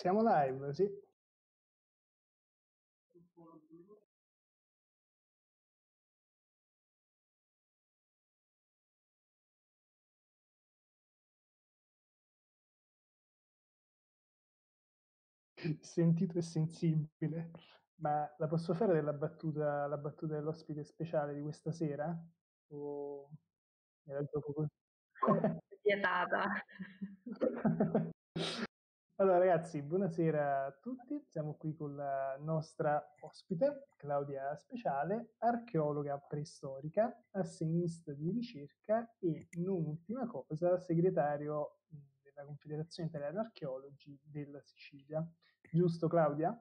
Siamo live, sì. Sentito e sensibile. Ma la posso fare della battuta, la battuta dell'ospite speciale di questa sera? O era troppo così? Vietata. Allora ragazzi, buonasera a tutti. Siamo qui con la nostra ospite, Claudia Speciale, archeologa preistorica, assegnista di ricerca e, non ultima cosa, segretario della Confederazione Italiana Archeologi della Sicilia. Giusto Claudia?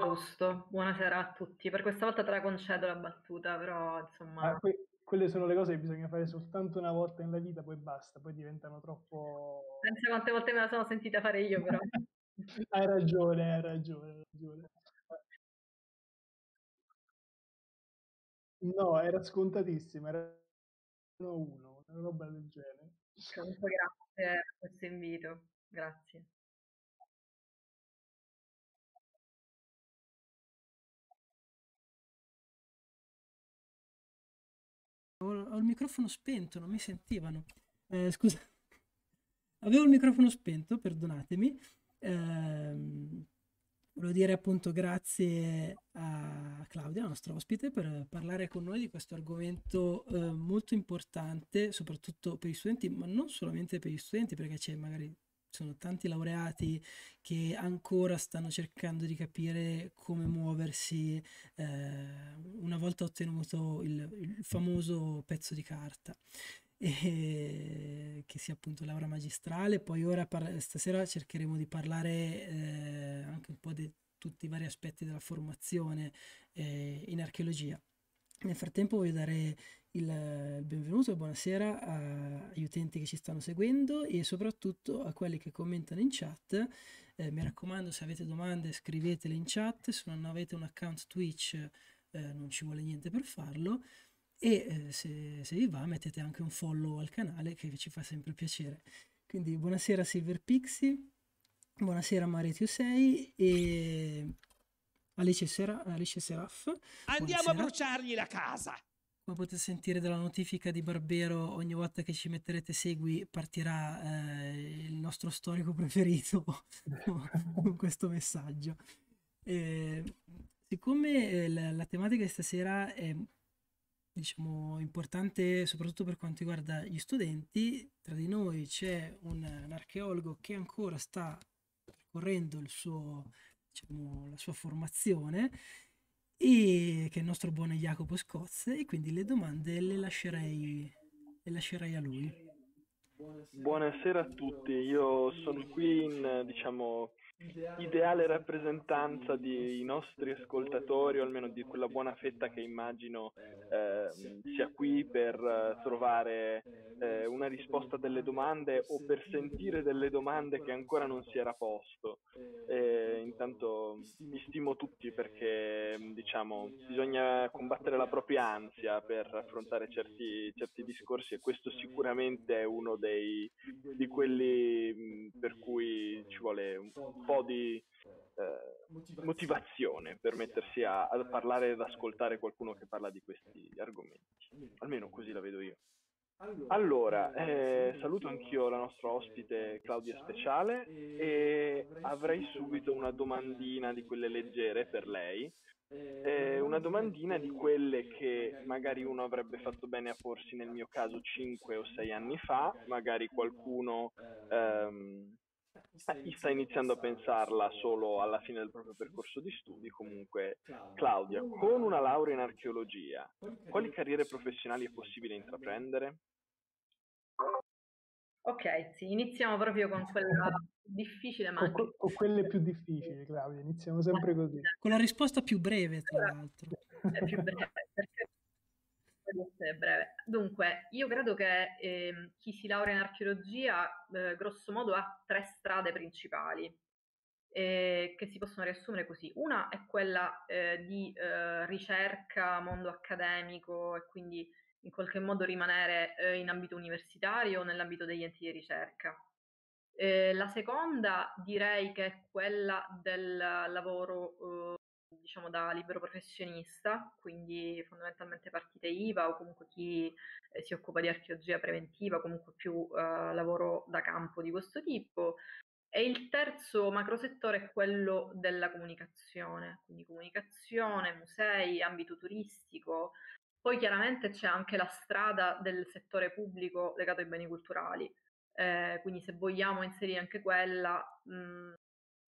Giusto, buonasera a tutti. Per questa volta te la concedo la battuta, però insomma... Ah, que- quelle sono le cose che bisogna fare soltanto una volta nella vita, poi basta, poi diventano troppo... Pensa quante volte me la sono sentita fare io, però. hai ragione, hai ragione, hai ragione. No, era scontatissima, era uno, una roba del genere. Comunque grazie per questo invito, grazie. Ho, il microfono spento, non mi sentivano. Eh, scusa, avevo il microfono spento, perdonatemi. Eh, volevo dire appunto grazie a Claudia, la nostra ospite, per parlare con noi di questo argomento eh, molto importante, soprattutto per gli studenti, ma non solamente per gli studenti, perché c'è magari sono tanti laureati che ancora stanno cercando di capire come muoversi eh, una volta ottenuto il, il, famoso pezzo di carta. Che sia appunto laurea magistrale, poi ora par- stasera cercheremo di parlare eh, anche un po' di tutti i vari aspetti della formazione eh, in archeologia. Nel frattempo voglio dare il benvenuto e buonasera agli utenti che ci stanno seguendo e soprattutto a quelli che commentano in chat. Eh, mi raccomando, se avete domande scrivetele in chat, se non avete un account Twitch eh, non ci vuole niente per farlo e eh, se, se, vi va mettete anche un follow al canale che ci fa sempre piacere. Quindi buonasera Silver Pixie, buonasera Mario 6 e Alice, Sera- Alice Seraf. Andiamo buonasera. a bruciargli la casa! Come potete sentire dalla notifica di Barbero, ogni volta che ci metterete segui partirà eh, il nostro storico preferito con questo messaggio. E, siccome eh, la, la, tematica di stasera è diciamo, importante soprattutto per quanto riguarda gli studenti, tra di noi c'è un, un archeologo che ancora sta percorrendo suo, diciamo, la sua formazione e che è il nostro buon Jacopo Scozze e quindi le domande le lascerei, le lascerei a lui. Buonasera a tutti, io sono qui in diciamo ideale rappresentanza dei nostri ascoltatori, o almeno di quella buona fetta che immagino eh, sia qui per eh, trovare eh, una risposta delle domande o per sentire delle domande che ancora non si era posto. Eh, intanto vi stimo tutti perché diciamo bisogna combattere la propria ansia per affrontare certi, certi discorsi e questo sicuramente è uno dei, di quelli per cui ci vuole un po' di eh, motivazione per mettersi a, a parlare ed ascoltare qualcuno che parla di questi argomenti. Almeno così la vedo io. Allora, eh, saluto anch'io la nostra ospite Claudia Speciale e avrei subito una domandina di quelle leggere per lei. Eh, una domandina di quelle che magari uno avrebbe fatto bene a porsi nel mio caso 5 o 6 anni fa, magari qualcuno ehm, eh, sta iniziando a pensarla solo alla fine del proprio percorso di studi. Comunque, Claudia, con una laurea in archeologia, quali carriere professionali è possibile intraprendere? Ok, sì, iniziamo proprio con quella difficile, ma anche... o, quelle più difficili, Claudia, iniziamo sempre così. Con la risposta più breve, tra l'altro. È più breve, perché breve. Dunque, io credo che eh, chi si laurea in archeologia, eh, grosso modo, ha tre strade principali eh, che si possono riassumere così. Una è quella eh, di eh, ricerca, mondo accademico e quindi in qualche modo rimanere eh, in ambito universitario o nell'ambito degli enti di ricerca. La seconda direi che è quella del lavoro, diciamo, da libero professionista, quindi fondamentalmente partite IVA o comunque chi eh, si occupa di archeologia preventiva, comunque più eh, lavoro da campo di questo tipo. E il terzo macrosettore è quello della comunicazione, quindi comunicazione, musei, ambito turistico. Poi chiaramente c'è anche la strada del settore pubblico legato ai beni culturali, eh, quindi se vogliamo inserire anche quella, mh,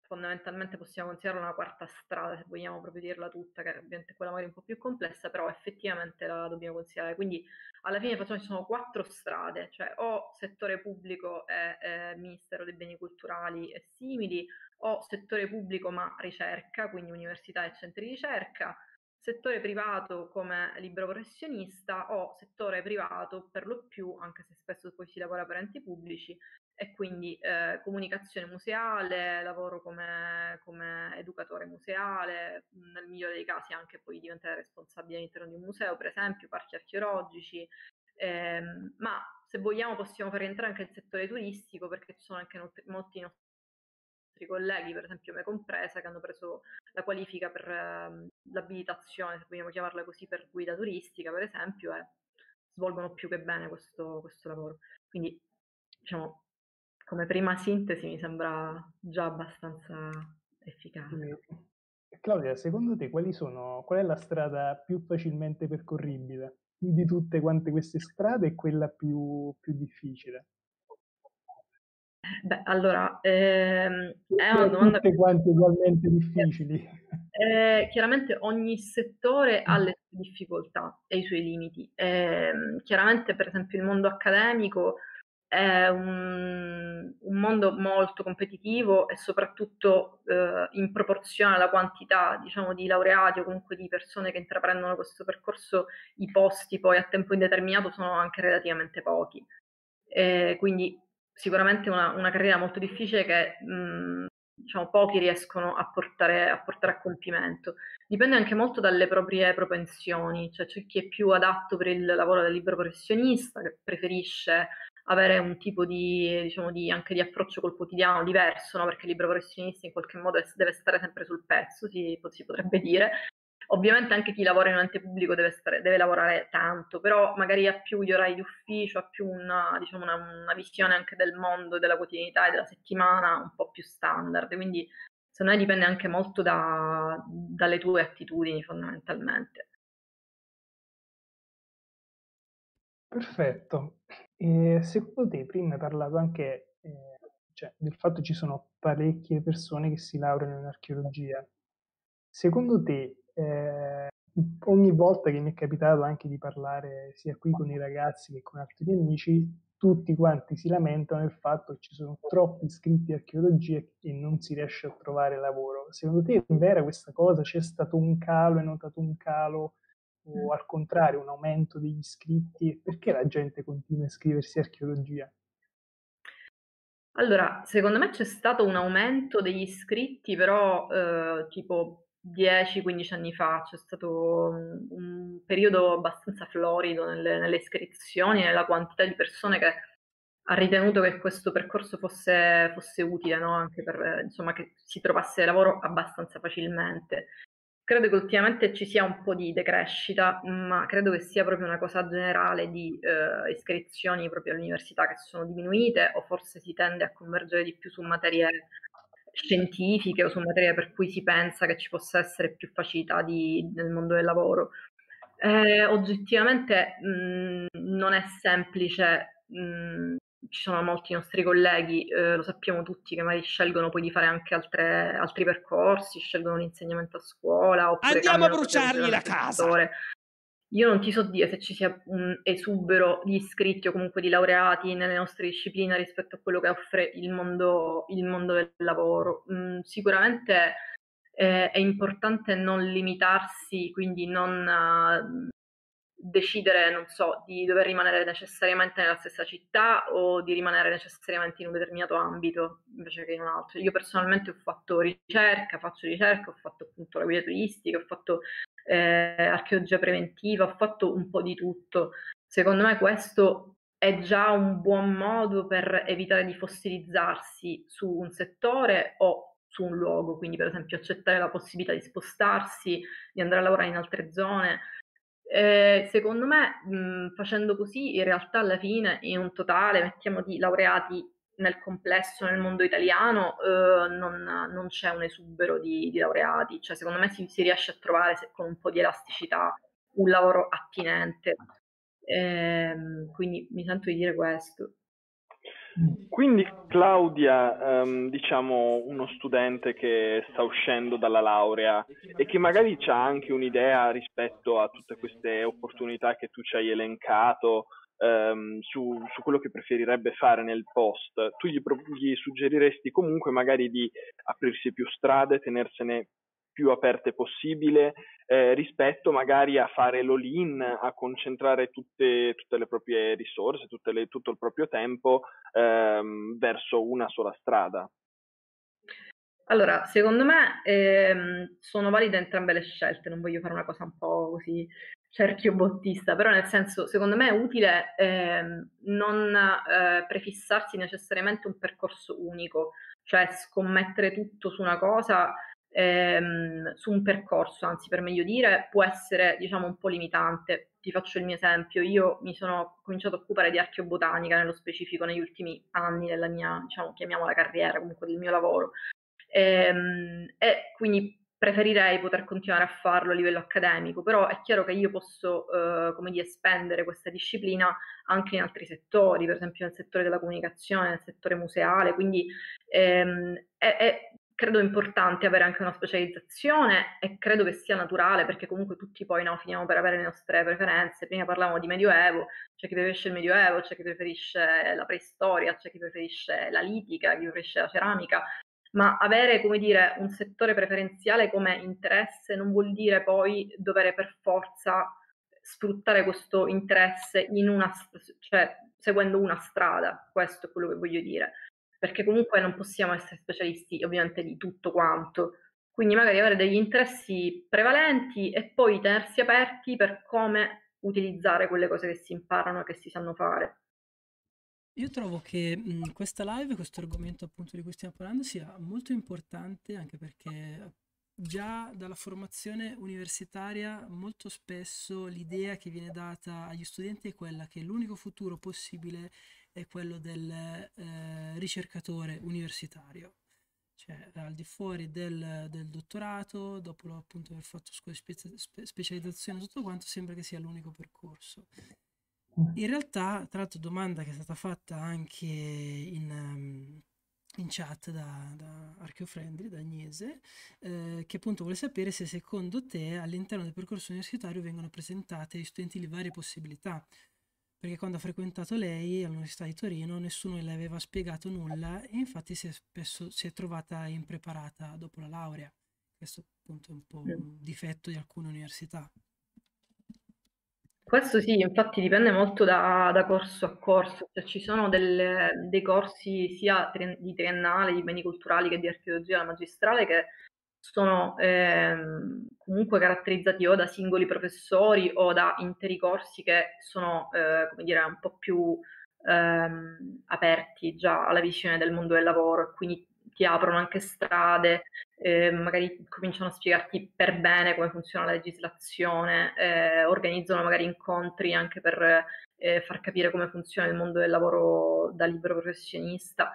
fondamentalmente possiamo considerarla una quarta strada, se vogliamo proprio dirla tutta, che ovviamente è quella magari un po' più complessa, però effettivamente la dobbiamo considerare. Quindi alla fine facciamo, ci sono quattro strade, cioè o settore pubblico e eh, Ministero dei Beni Culturali e simili, o settore pubblico ma ricerca, quindi università e centri di ricerca, settore privato come libero professionista o settore privato per lo più, anche se spesso poi si lavora per enti pubblici, e quindi eh, comunicazione museale, lavoro come, come, educatore museale, nel migliore dei casi anche poi diventare responsabile all'interno di un museo, per esempio, parchi archeologici, ehm, ma se vogliamo possiamo far rientrare anche il settore turistico perché ci sono anche not- molti nostri colleghi, per esempio me compresa, che hanno preso la qualifica per eh, l'abilitazione, se vogliamo chiamarla così, per guida turistica, per esempio, e svolgono più che bene questo, questo lavoro. Quindi, diciamo, come prima sintesi mi sembra già abbastanza efficace. Claudia, secondo te quali sono, qual è la strada più facilmente percorribile di tutte quante queste strade e quella più, più difficile? Beh, allora, ehm, è una domanda... Tutte quante ugualmente difficili. Eh, chiaramente ogni settore ha le sue difficoltà e i suoi limiti. Eh, chiaramente, per esempio, il mondo accademico è un, un, mondo molto competitivo e soprattutto eh, in proporzione alla quantità diciamo, di laureati o comunque di persone che intraprendono questo percorso, i posti poi a tempo indeterminato sono anche relativamente pochi. E quindi sicuramente una, una carriera molto difficile che mh, diciamo, pochi riescono a portare, a portare, a compimento. Dipende anche molto dalle proprie propensioni, cioè c'è chi è più adatto per il lavoro del libero professionista, che preferisce avere un tipo di, diciamo, di, anche di approccio col quotidiano diverso, no? perché il libero professionista in qualche modo deve stare sempre sul pezzo, si, si potrebbe dire. Ovviamente anche chi lavora in un ente pubblico deve, stare, deve, lavorare tanto, però magari ha più gli orari di ufficio, ha più una, diciamo una, una visione anche del mondo, della quotidianità e della settimana un po' più standard. Quindi secondo me dipende anche molto da, dalle tue attitudini fondamentalmente. Perfetto. E secondo te, prima hai parlato anche eh, cioè, del fatto che ci sono parecchie persone che si laureano in archeologia. Secondo te, eh, ogni volta che mi è capitato anche di parlare sia qui con i ragazzi che con altri amici, tutti quanti si lamentano del fatto che ci sono troppi iscritti archeologia e non si riesce a trovare lavoro. Secondo te è vera questa cosa? C'è stato un calo, hai notato un calo o al contrario un aumento degli iscritti? Perché la gente continua a iscriversi a archeologia? Allora, secondo me c'è stato un aumento degli iscritti, però eh, tipo 10-15 anni fa c'è stato un, periodo abbastanza florido nelle, nelle, iscrizioni, nella quantità di persone che ha ritenuto che questo percorso fosse, fosse utile, no? anche per insomma, che si trovasse lavoro abbastanza facilmente. Credo che ultimamente ci sia un po' di decrescita, ma credo che sia proprio una cosa generale di eh, iscrizioni proprio all'università che sono diminuite o forse si tende a convergere di più su materie scientifiche o su materie per cui si pensa che ci possa essere più facilità di, nel mondo del lavoro. Eh, oggettivamente mh, non è semplice mh, ci sono molti nostri colleghi, eh, lo sappiamo tutti, che magari scelgono poi di fare anche altre, altri percorsi, scelgono l'insegnamento a scuola. Andiamo a bruciargli la casa! Io non ti so dire se ci sia un esubero di iscritti o comunque di laureati nelle nostre discipline rispetto a quello che offre il mondo, il mondo del lavoro. Mm, sicuramente eh, è importante non limitarsi, quindi non uh, decidere, non so, di dover rimanere necessariamente nella stessa città o di rimanere necessariamente in un determinato ambito invece che in un altro. Io personalmente ho fatto ricerca, faccio ricerca, ho fatto appunto la guida turistica, ho fatto eh, archeologia preventiva, ho fatto un po' di tutto. Secondo me questo è già un buon modo per evitare di fossilizzarsi su un settore o su un luogo, quindi per esempio accettare la possibilità di spostarsi, di andare a lavorare in altre zone. Eh, secondo me, mh, facendo così, in realtà alla fine, in un totale, mettiamo di laureati nel complesso nel mondo italiano, eh, non, non, c'è un esubero di, di, laureati, cioè secondo me si, si riesce a trovare se, con un po' di elasticità un lavoro attinente. Eh, quindi mi sento di dire questo. Quindi Claudia, um, diciamo uno studente che sta uscendo dalla laurea e che magari ha anche un'idea rispetto a tutte queste opportunità che tu ci hai elencato um, su, su, quello che preferirebbe fare nel post, tu gli, gli suggeriresti comunque magari di aprirsi più strade, tenersene più aperte possibile eh, rispetto magari a fare l'all-in, a concentrare tutte, tutte le proprie risorse, le, tutto il proprio tempo ehm, verso una sola strada. Allora, secondo me ehm, sono valide entrambe le scelte, non voglio fare una cosa un po' così cerchio bottista, però nel senso, secondo me è utile ehm, non eh, prefissarsi necessariamente un percorso unico, cioè scommettere tutto su una cosa ehm, su un percorso, anzi per meglio dire, può essere diciamo un po' limitante. Ti faccio il mio esempio, io mi sono cominciato a occupare di archeobotanica nello specifico negli ultimi anni della mia, diciamo, chiamiamola carriera, comunque del mio lavoro. Ehm, e quindi preferirei poter continuare a farlo a livello accademico, però è chiaro che io posso, eh, come dire, spendere questa disciplina anche in altri settori, per esempio nel settore della comunicazione, nel settore museale, quindi ehm, è, è, credo importante avere anche una specializzazione e credo che sia naturale perché comunque tutti poi no, finiamo per avere le nostre preferenze. Prima parlavamo di Medioevo, c'è chi preferisce il Medioevo, c'è chi preferisce la preistoria, c'è chi preferisce la litica, chi preferisce la ceramica, ma avere, come dire, un settore preferenziale come interesse non vuol dire poi dover per forza sfruttare questo interesse in una, cioè seguendo una strada, questo è quello che voglio dire perché comunque non possiamo essere specialisti ovviamente di tutto quanto. Quindi magari avere degli interessi prevalenti e poi tenersi aperti per come utilizzare quelle cose che si imparano e che si sanno fare. Io trovo che mh, questa live, questo argomento appunto di cui stiamo parlando, sia molto importante anche perché già dalla formazione universitaria molto spesso l'idea che viene data agli studenti è quella che l'unico futuro possibile è quello del eh, ricercatore universitario, cioè al di fuori del, del dottorato, dopo appunto aver fatto spe- specializzazione, tutto quanto sembra che sia l'unico percorso. In realtà, tra l'altro, domanda che è stata fatta anche in, um, in chat da, da Archeofriendly, da Agnese, eh, che appunto vuole sapere se secondo te all'interno del percorso universitario vengono presentate agli studenti le varie possibilità perché quando ha frequentato lei all'Università di Torino nessuno le aveva spiegato nulla e infatti si è, spesso, si è trovata impreparata dopo la laurea. Questo appunto è un po' un difetto di alcune università. Questo sì, infatti dipende molto da, da corso a corso, cioè, ci sono delle, dei corsi sia di triennale, di beni culturali che di archeologia magistrale che sono ehm, comunque caratterizzati o da singoli professori o da interi corsi che sono, eh, come dire, un po' più ehm, aperti già alla visione del mondo del lavoro e quindi ti aprono anche strade, eh, magari cominciano a spiegarti per bene come funziona la legislazione, eh, organizzano magari incontri anche per eh, far capire come funziona il mondo del lavoro da libero professionista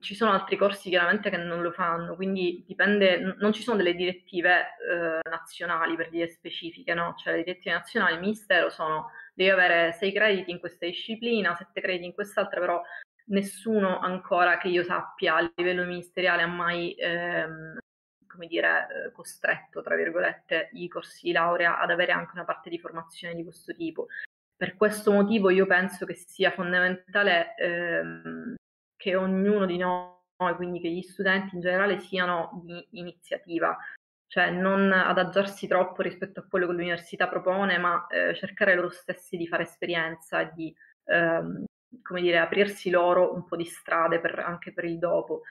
ci sono altri corsi chiaramente che non lo fanno, quindi dipende, non ci sono delle direttive eh, nazionali per dire specifiche, no? Cioè le direttive nazionali, il Ministero sono, devi avere sei crediti in questa disciplina, sette crediti in quest'altra, però nessuno ancora che io sappia a livello ministeriale ha mai, ehm, come dire, eh, costretto, tra virgolette, i corsi di laurea ad avere anche una parte di formazione di questo tipo. Per questo motivo io penso che sia fondamentale ehm, che ognuno di noi, quindi che gli studenti in generale siano di iniziativa, cioè non adagiarsi troppo rispetto a quello che l'università propone, ma eh, cercare loro stessi di fare esperienza di ehm, come dire, aprirsi loro un po' di strade per, anche per il dopo,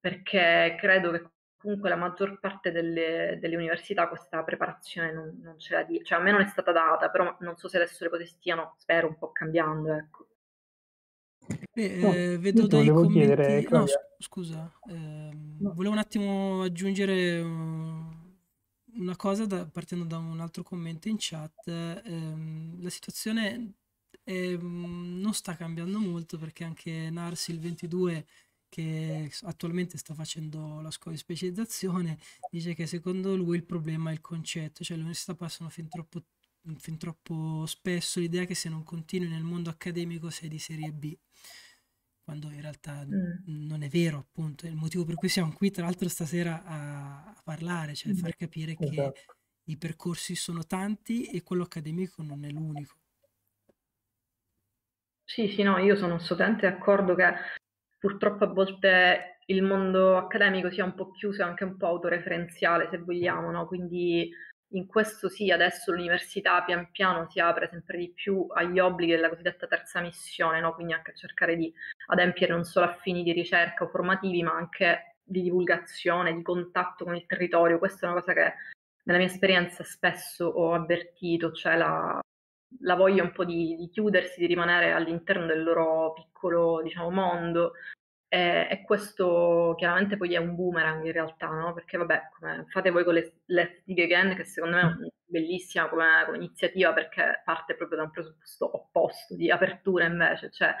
perché credo che comunque la maggior parte delle, delle università questa preparazione non, non ce la dice, cioè a me non è stata data, però non so se adesso le cose stiano, spero, un po' cambiando, ecco. Beh, No, eh, vedo volevo commenti. chiedere, No, scusa, ehm, no, volevo un attimo aggiungere uh, una cosa da- partendo da un altro commento in chat. Ehm, la situazione ehm, non sta cambiando molto perché anche Narsil 22, che attualmente sta facendo la scuola di specializzazione, dice che secondo lui il problema è il concetto, cioè le università passano fin troppo, fin troppo spesso l'idea che se non continui nel mondo accademico sei di serie B quando in realtà Mm. non è vero, appunto, è il motivo per cui siamo qui, tra l'altro, stasera a, a parlare, cioè far capire che esatto. i percorsi sono tanti e quello accademico non è l'unico. Sì, sì, no, io sono assolutamente d'accordo che purtroppo a volte il mondo accademico sia un po' chiuso e anche un po' autoreferenziale, se vogliamo, no? Quindi in questo sì, adesso l'università pian piano si apre sempre di più agli obblighi della cosiddetta terza missione, no? Quindi anche cercare di adempiere non solo a fini di ricerca o formativi, ma anche di divulgazione, di contatto con il territorio. Questa è una cosa che nella mia esperienza spesso ho avvertito, cioè la, la voglia un po' di, di chiudersi, di rimanere all'interno del loro piccolo, diciamo, mondo. E, e questo chiaramente poi è un boomerang in realtà, no? Perché vabbè, come fate voi con le Let's Dig Again, che secondo me è bellissima come, come iniziativa perché parte proprio da un presupposto opposto, di apertura invece, cioè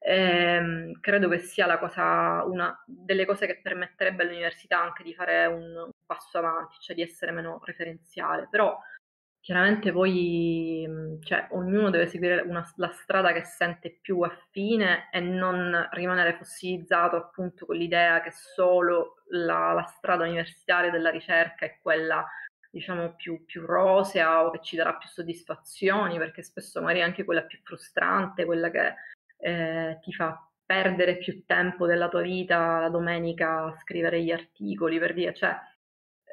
ehm, credo che sia la cosa, una delle cose che permetterebbe all'università anche di fare un, un passo avanti, cioè di essere meno referenziale, però Chiaramente poi, mh, cioè, ognuno deve seguire una- la strada che sente più affine e non rimanere fossilizzato appunto con l'idea che solo la, la strada universitaria della ricerca è quella, diciamo, più, più rosea o che ci darà più soddisfazioni, perché spesso magari è anche quella più frustrante, quella che eh, ti fa perdere più tempo della tua vita la domenica a scrivere gli articoli, per dire, cioè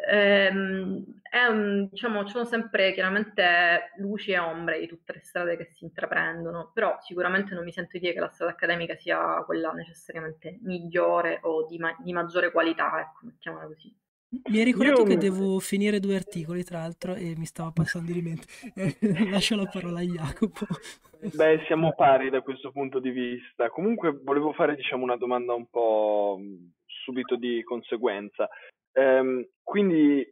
Ehm, un- diciamo, ci sono sempre chiaramente luci e ombre di tutte le strade che si intraprendono, però sicuramente non mi sento di dire che la strada accademica sia quella necessariamente migliore o di, ma- di maggiore qualità, ecco, mettiamola così. Mi hai ricordato Io- che devo finire due articoli, tra l'altro, e mi stava passando di mente. Lascio la parola a Jacopo. Beh, siamo pari da questo punto di vista. Comunque volevo fare, diciamo, una domanda un po' subito di conseguenza. Ehm, quindi,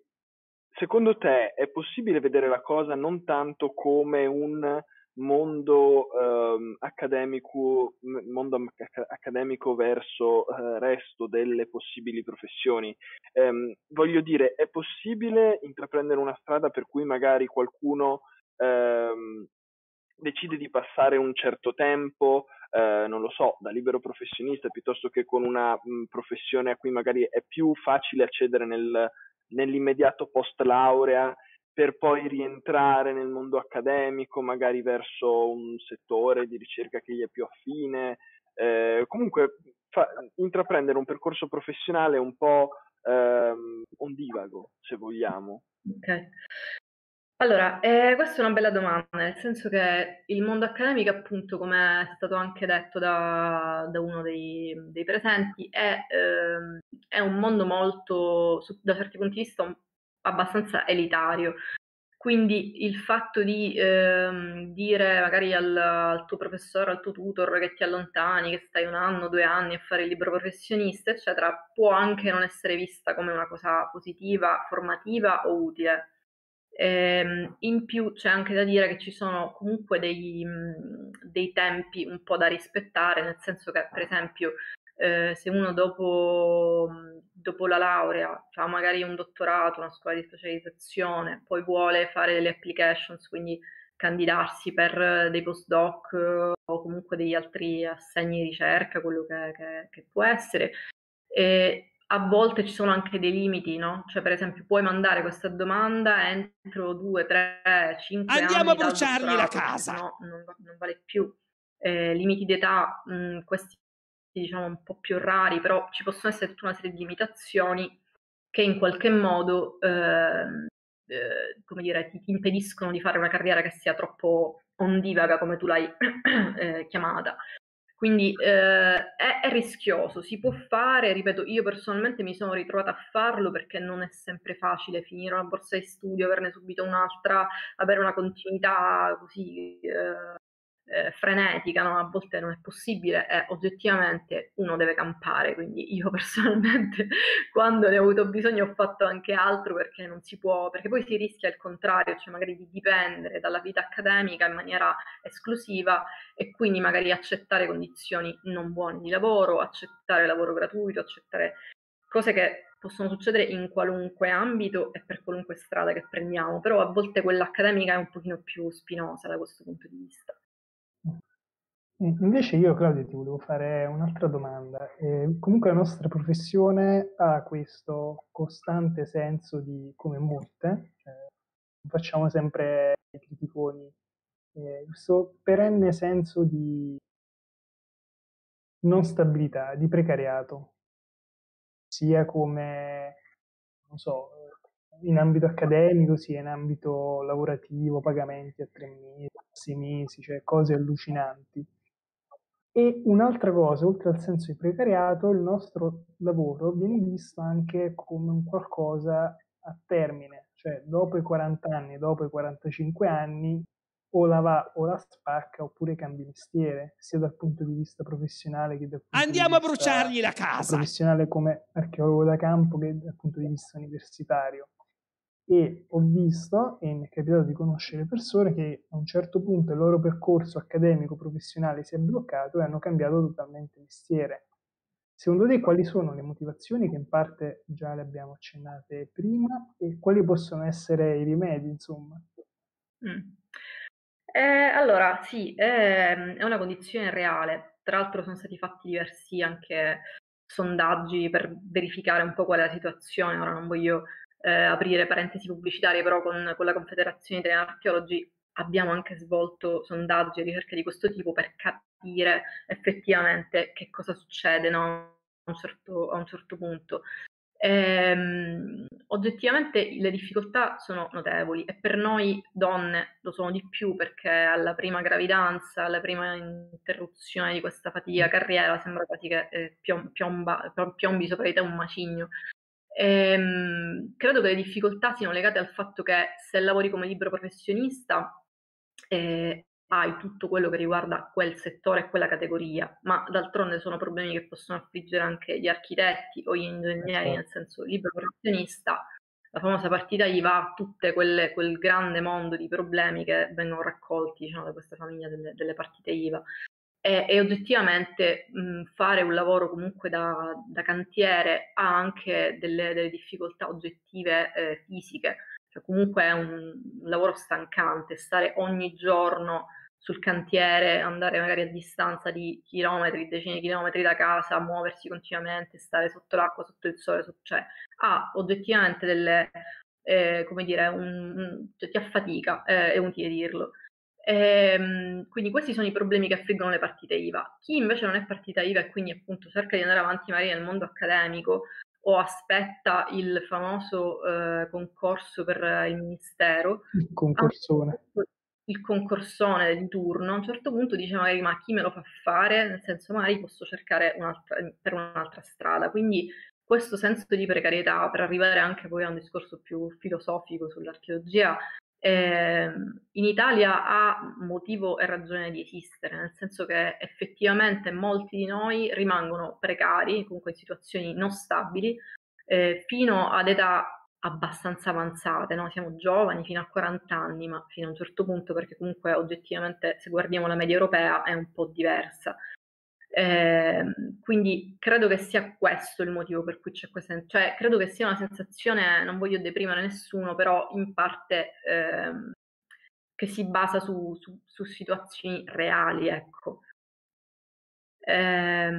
secondo te è possibile vedere la cosa non tanto come un mondo ehm, accademico, mondo acc- accademico verso il resto delle possibili professioni? Ehm, voglio dire, è possibile intraprendere una strada per cui magari qualcuno ehm, decide di passare un certo tempo, eh, non lo so, da libero professionista piuttosto che con una mh, professione a cui magari è più facile accedere nel, nell'immediato post laurea per poi rientrare nel mondo accademico, magari verso un settore di ricerca che gli è più affine. Eh, comunque, fa- intraprendere un percorso professionale un po' ehm, ondivago, se vogliamo. Ok. Allora, eh, questa è una bella domanda, nel senso che il mondo accademico, appunto, come è stato anche detto da, da uno dei, dei presenti, è, ehm, è un mondo molto, su- da certi punti di vista, un- abbastanza elitario. Quindi il fatto di ehm, dire magari al, al tuo professore, al tuo tutor che ti allontani, che stai un anno, due anni a fare il libero professionista, eccetera, può anche non essere vista come una cosa positiva, formativa o utile. Ehm, in più c'è anche da dire che ci sono comunque dei, mh, dei tempi un po' da rispettare, nel senso che, per esempio, eh, se uno dopo, mh, dopo la laurea fa magari un dottorato, una scuola di specializzazione, poi vuole fare delle applications, quindi candidarsi per eh, dei postdoc eh, o comunque degli altri assegni di ricerca, quello che, che- che può essere. E a volte ci sono anche dei limiti, no? Cioè, per esempio, puoi mandare questa domanda entro due, tre, cinque Andiamo anni a bruciargli la casa. sennò non, non vale più. Eh, limiti d'età, mh, questi diciamo un po' più rari, però ci possono essere tutta una serie di limitazioni che in qualche modo, ehm, eh, come dire, ti, ti impediscono di fare una carriera che sia troppo ondivaga, come tu l'hai eh, chiamata. Quindi eh, è, è rischioso, si può fare, ripeto, io personalmente mi sono ritrovata a farlo perché non è sempre facile finire una borsa di studio, averne subito un'altra, avere una continuità così eh, eh, frenetica, no? a volte non è possibile e oggettivamente uno deve campare, quindi io personalmente quando ne ho avuto bisogno ho fatto anche altro perché non si può, perché poi si rischia il contrario, cioè magari di dipendere dalla vita accademica in maniera esclusiva e quindi magari accettare condizioni non buone di lavoro, accettare lavoro gratuito, accettare cose che possono succedere in qualunque ambito e per qualunque strada che prendiamo, però a volte quella accademica è un pochino più spinosa da questo punto di vista. Invece io, Claudio, ti volevo fare un'altra domanda. Eh, comunque la nostra professione ha questo costante senso di, come molte, cioè, facciamo sempre i criticoni, eh, questo perenne senso di non stabilità, di precariato, sia come, non so, in ambito accademico, sia in ambito lavorativo, pagamenti a tre mesi, sei mesi, cioè cose allucinanti. E un'altra cosa, oltre al senso di precariato, il nostro lavoro viene visto anche come un qualcosa a termine, cioè dopo i 40 anni, dopo i 45 anni, o la va o la spacca oppure cambi mestiere, sia dal punto di vista professionale che dal punto Andiamo di vista a bruciargli la casa! professionale come archeologo da campo che dal punto di vista universitario e ho visto e mi è capitato di conoscere persone che a un certo punto il loro percorso accademico professionale si è bloccato e hanno cambiato totalmente mestiere. Secondo te quali sono le motivazioni che in parte già le abbiamo accennate prima e quali possono essere i rimedi, insomma? Mm. Eh, allora, sì, è, è una condizione reale. Tra l'altro sono stati fatti diversi anche sondaggi per verificare un po' qual è la situazione. Ora non voglio eh, aprire parentesi pubblicitarie, però con, con la Confederazione Italiana Archeologi abbiamo anche svolto sondaggi e ricerche di questo tipo per capire effettivamente che cosa succede no? a, un certo, a un certo punto. Ehm, oggettivamente le difficoltà sono notevoli e per noi donne lo sono di più perché alla prima gravidanza, alla prima interruzione di questa fatica carriera sembra quasi che eh, piomba, piombi sopra di te un macigno. Ehm, credo che le difficoltà siano legate al fatto che se lavori come libero professionista eh, hai tutto quello che riguarda quel settore e quella categoria, ma d'altronde sono problemi che possono affliggere anche gli architetti o gli ingegneri, nel senso libero professionista, la famosa partita IVA ha tutto quel grande mondo di problemi che vengono raccolti diciamo, da questa famiglia delle, delle partite IVA e, e oggettivamente mh, fare un lavoro comunque da, da cantiere ha anche delle, delle difficoltà oggettive eh, fisiche, cioè comunque è un, un lavoro stancante, stare ogni giorno sul cantiere, andare magari a distanza di chilometri, decine di chilometri da casa, muoversi continuamente, stare sotto l'acqua, sotto il sole, sotto, cioè ha oggettivamente delle, eh, come dire, un, un, cioè, ti affatica, eh, è utile dirlo. Ehm, quindi questi sono i problemi che affliggono le partite IVA. Chi invece non è partita IVA e quindi appunto cerca di andare avanti magari nel mondo accademico o aspetta il famoso eh, concorso per il ministero, il concorsone. il concorsone di turno, a un certo punto dice magari ma chi me lo fa fare? Nel senso magari posso cercare un'altra, per un'altra strada. Quindi questo senso di precarietà, per arrivare anche poi a un discorso più filosofico sull'archeologia, eh, in Italia ha motivo e ragione di esistere, nel senso che effettivamente molti di noi rimangono precari, comunque in situazioni non stabili, eh, fino ad età abbastanza avanzate, no? siamo giovani fino a 40 anni, ma fino a un certo punto, perché comunque oggettivamente se guardiamo la media europea è un po' diversa. Eh, quindi credo che sia questo il motivo per cui c'è questa, cioè credo che sia una sensazione, non voglio deprimere nessuno, però in parte eh, che si basa su, su, su situazioni reali, ecco. Eh,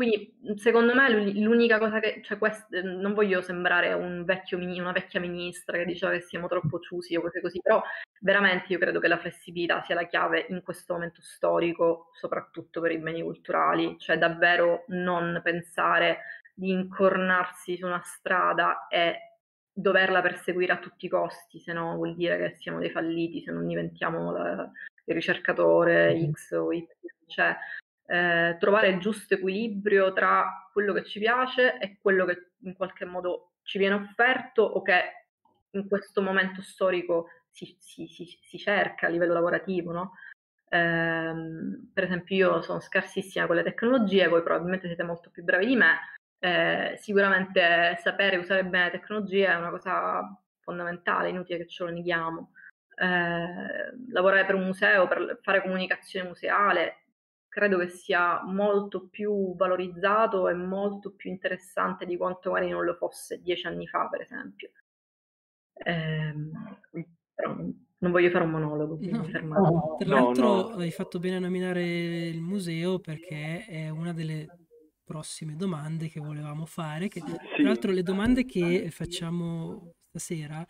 quindi secondo me l'unica cosa che, cioè quest, non voglio sembrare un vecchio, una vecchia ministra che diceva che siamo troppo ciusi o cose così, però veramente io credo che la flessibilità sia la chiave in questo momento storico, soprattutto per i beni culturali, cioè davvero non pensare di incornarsi su una strada e doverla perseguire a tutti i costi, se no vuol dire che siamo dei falliti, se non diventiamo la, il ricercatore X o Y, cioè eh, trovare il giusto equilibrio tra quello che ci piace e quello che in qualche modo ci viene offerto o che in questo momento storico si, si, si, si cerca a livello lavorativo, no? Ehm, per esempio io sono scarsissima con le tecnologie, voi probabilmente siete molto più bravi di me, eh, sicuramente sapere usare bene le tecnologie è una cosa fondamentale, inutile che ce lo neghiamo. Eh, lavorare per un museo, per fare comunicazione museale, credo che sia molto più valorizzato e molto più interessante di quanto magari non lo fosse dieci anni fa, per esempio. Eh, però non voglio fare un monologo, no, no, Tra l'altro no, hai fatto bene a nominare il museo perché è una delle prossime domande che volevamo fare. Che, sì. Tra l'altro le domande che facciamo stasera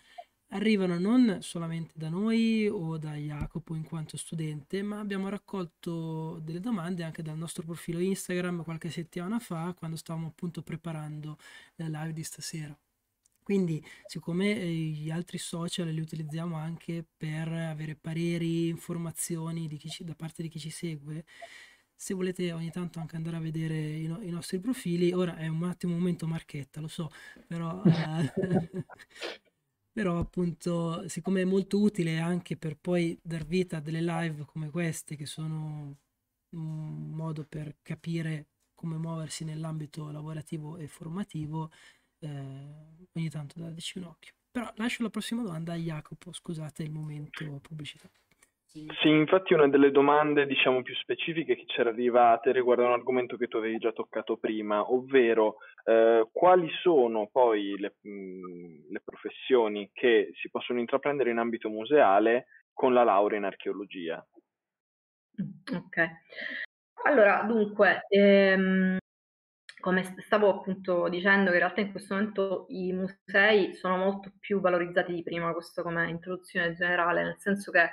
arrivano non solamente da noi o da Jacopo in quanto studente, ma abbiamo raccolto delle domande anche dal nostro profilo Instagram qualche settimana fa, quando stavamo appunto preparando la live di stasera. Quindi, siccome eh, gli altri social li utilizziamo anche per avere pareri, informazioni ci, da parte di chi ci segue, se volete ogni tanto anche andare a vedere i, no- i nostri profili, ora è un attimo un momento marchetta, lo so, però... Eh, però appunto siccome è molto utile anche per poi dar vita a delle live come queste che sono un modo per capire come muoversi nell'ambito lavorativo e formativo eh, ogni tanto dateci un occhio. Però lascio la prossima domanda a Jacopo. Scusate il momento pubblicità sì, infatti una delle domande, diciamo, più specifiche che c'era arrivate riguarda un argomento che tu avevi già toccato prima, ovvero eh, quali sono poi le, mh, le professioni che si possono intraprendere in ambito museale con la laurea in archeologia. Ok. Allora, dunque, ehm, come stavo appunto dicendo, in realtà in questo momento i musei sono molto più valorizzati di prima, questo come introduzione generale, nel senso che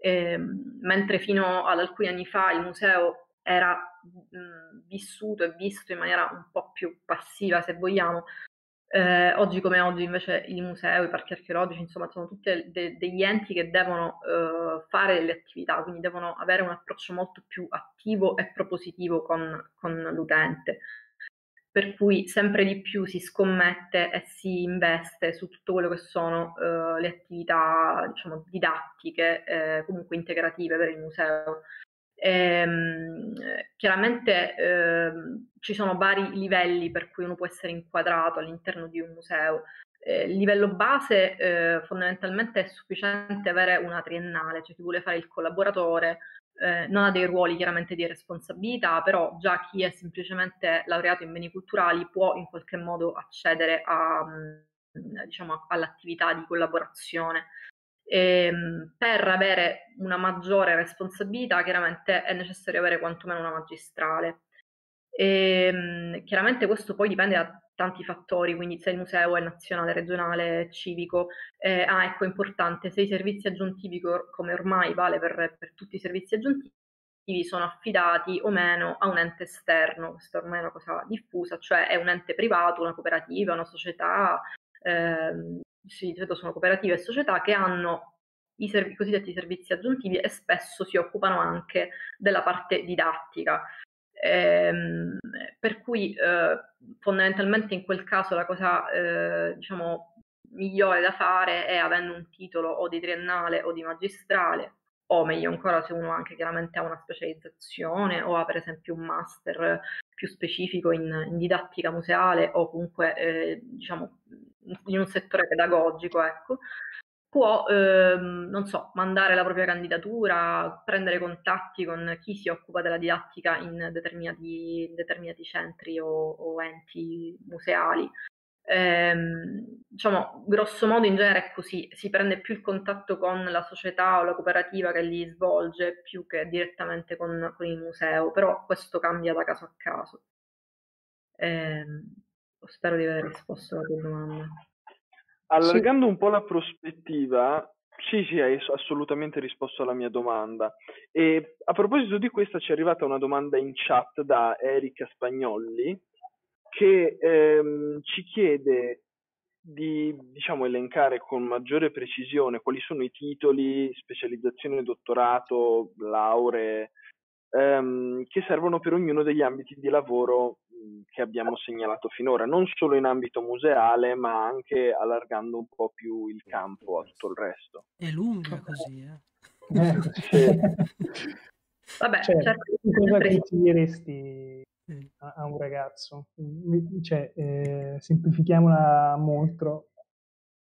eh, mentre fino ad alcuni anni fa il museo era mh, vissuto e visto in maniera un po' più passiva, se vogliamo, eh, oggi come oggi invece il museo, i parchi archeologici, insomma, sono tutti de- degli enti che devono eh, fare delle attività, quindi devono avere un approccio molto più attivo e propositivo con, con l'utente per cui sempre di più si scommette e si investe su tutto quello che sono uh, le attività diciamo, didattiche, eh, comunque integrative per il museo. E, ehm, chiaramente eh, ci sono vari livelli per cui uno può essere inquadrato all'interno di un museo. Eh, il livello base eh, fondamentalmente è sufficiente avere una triennale, cioè chi vuole fare il collaboratore eh, non ha dei ruoli chiaramente di responsabilità, però già chi è semplicemente laureato in beni culturali può in qualche modo accedere a, mm, diciamo, all'attività di collaborazione. E, ehm, per avere una maggiore responsabilità chiaramente è necessario avere quantomeno una magistrale. E, ehm, chiaramente questo poi dipende da tanti fattori, quindi se il museo è nazionale, regionale, civico. Eh, ah, ecco, importante, se i servizi aggiuntivi, come ormai vale per, per tutti i servizi aggiuntivi, sono affidati o meno a un ente esterno, questa ormai è una cosa diffusa, cioè è un ente privato, una cooperativa, una società, ehm, sì, sono cooperative e società che hanno i serv- cosiddetti servizi aggiuntivi e spesso si occupano anche della parte didattica. Ehm, per cui eh, fondamentalmente in quel caso la cosa eh, diciamo migliore da fare è avendo un titolo o di triennale o di magistrale o meglio ancora se uno anche chiaramente ha una specializzazione o ha per esempio un master più specifico in, in didattica museale o comunque eh, diciamo in un settore pedagogico ecco può, ehm, non so, mandare la propria candidatura, prendere contatti con chi si occupa della didattica in determinati, in determinati centri o, o, enti museali. Ehm, diciamo, grosso modo in genere è così, si prende più il contatto con la società o la cooperativa che li svolge più che direttamente con, con il museo, però questo cambia da caso a caso. Ehm, spero di aver risposto alla tua domanda. Allargando un po' la prospettiva, sì, sì, hai assolutamente risposto alla mia domanda. E a proposito di questa, ci è arrivata una domanda in chat da Erika Spagnolli che ehm, ci chiede di diciamo, elencare con maggiore precisione quali sono i titoli, specializzazione, dottorato, lauree ehm, che servono per ognuno degli ambiti di lavoro che abbiamo segnalato finora, non solo in ambito museale, ma anche allargando un po' più il campo a tutto il resto. È lunga così, eh? eh sì. Vabbè, Cioè, certo, cosa consiglieresti a, a un ragazzo? Cioè, eh, semplifichiamola molto.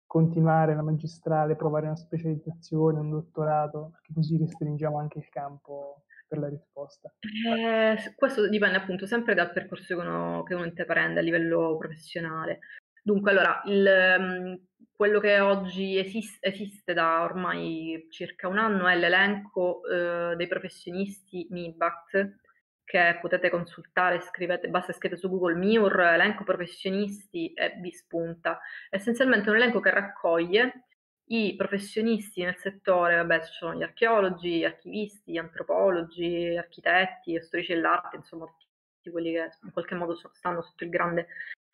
Continuare la magistrale, provare una specializzazione, un dottorato, perché così restringiamo anche il campo per la risposta. Eh, questo dipende appunto sempre dal percorso che uno, che uno intraprende a livello professionale. Dunque, allora, il, ehm, quello che oggi esis- esiste da ormai circa un anno è l'elenco eh, dei professionisti MIBACT, che potete consultare, scrivete, basta scrivere su Google MIUR, elenco professionisti e vi spunta. Essenzialmente è un elenco che raccoglie i professionisti nel settore, vabbè, ci sono gli archeologi, gli archivisti, gli antropologi, architetti, storici dell'arte, insomma, tutti quelli che in qualche modo stanno sotto il grande,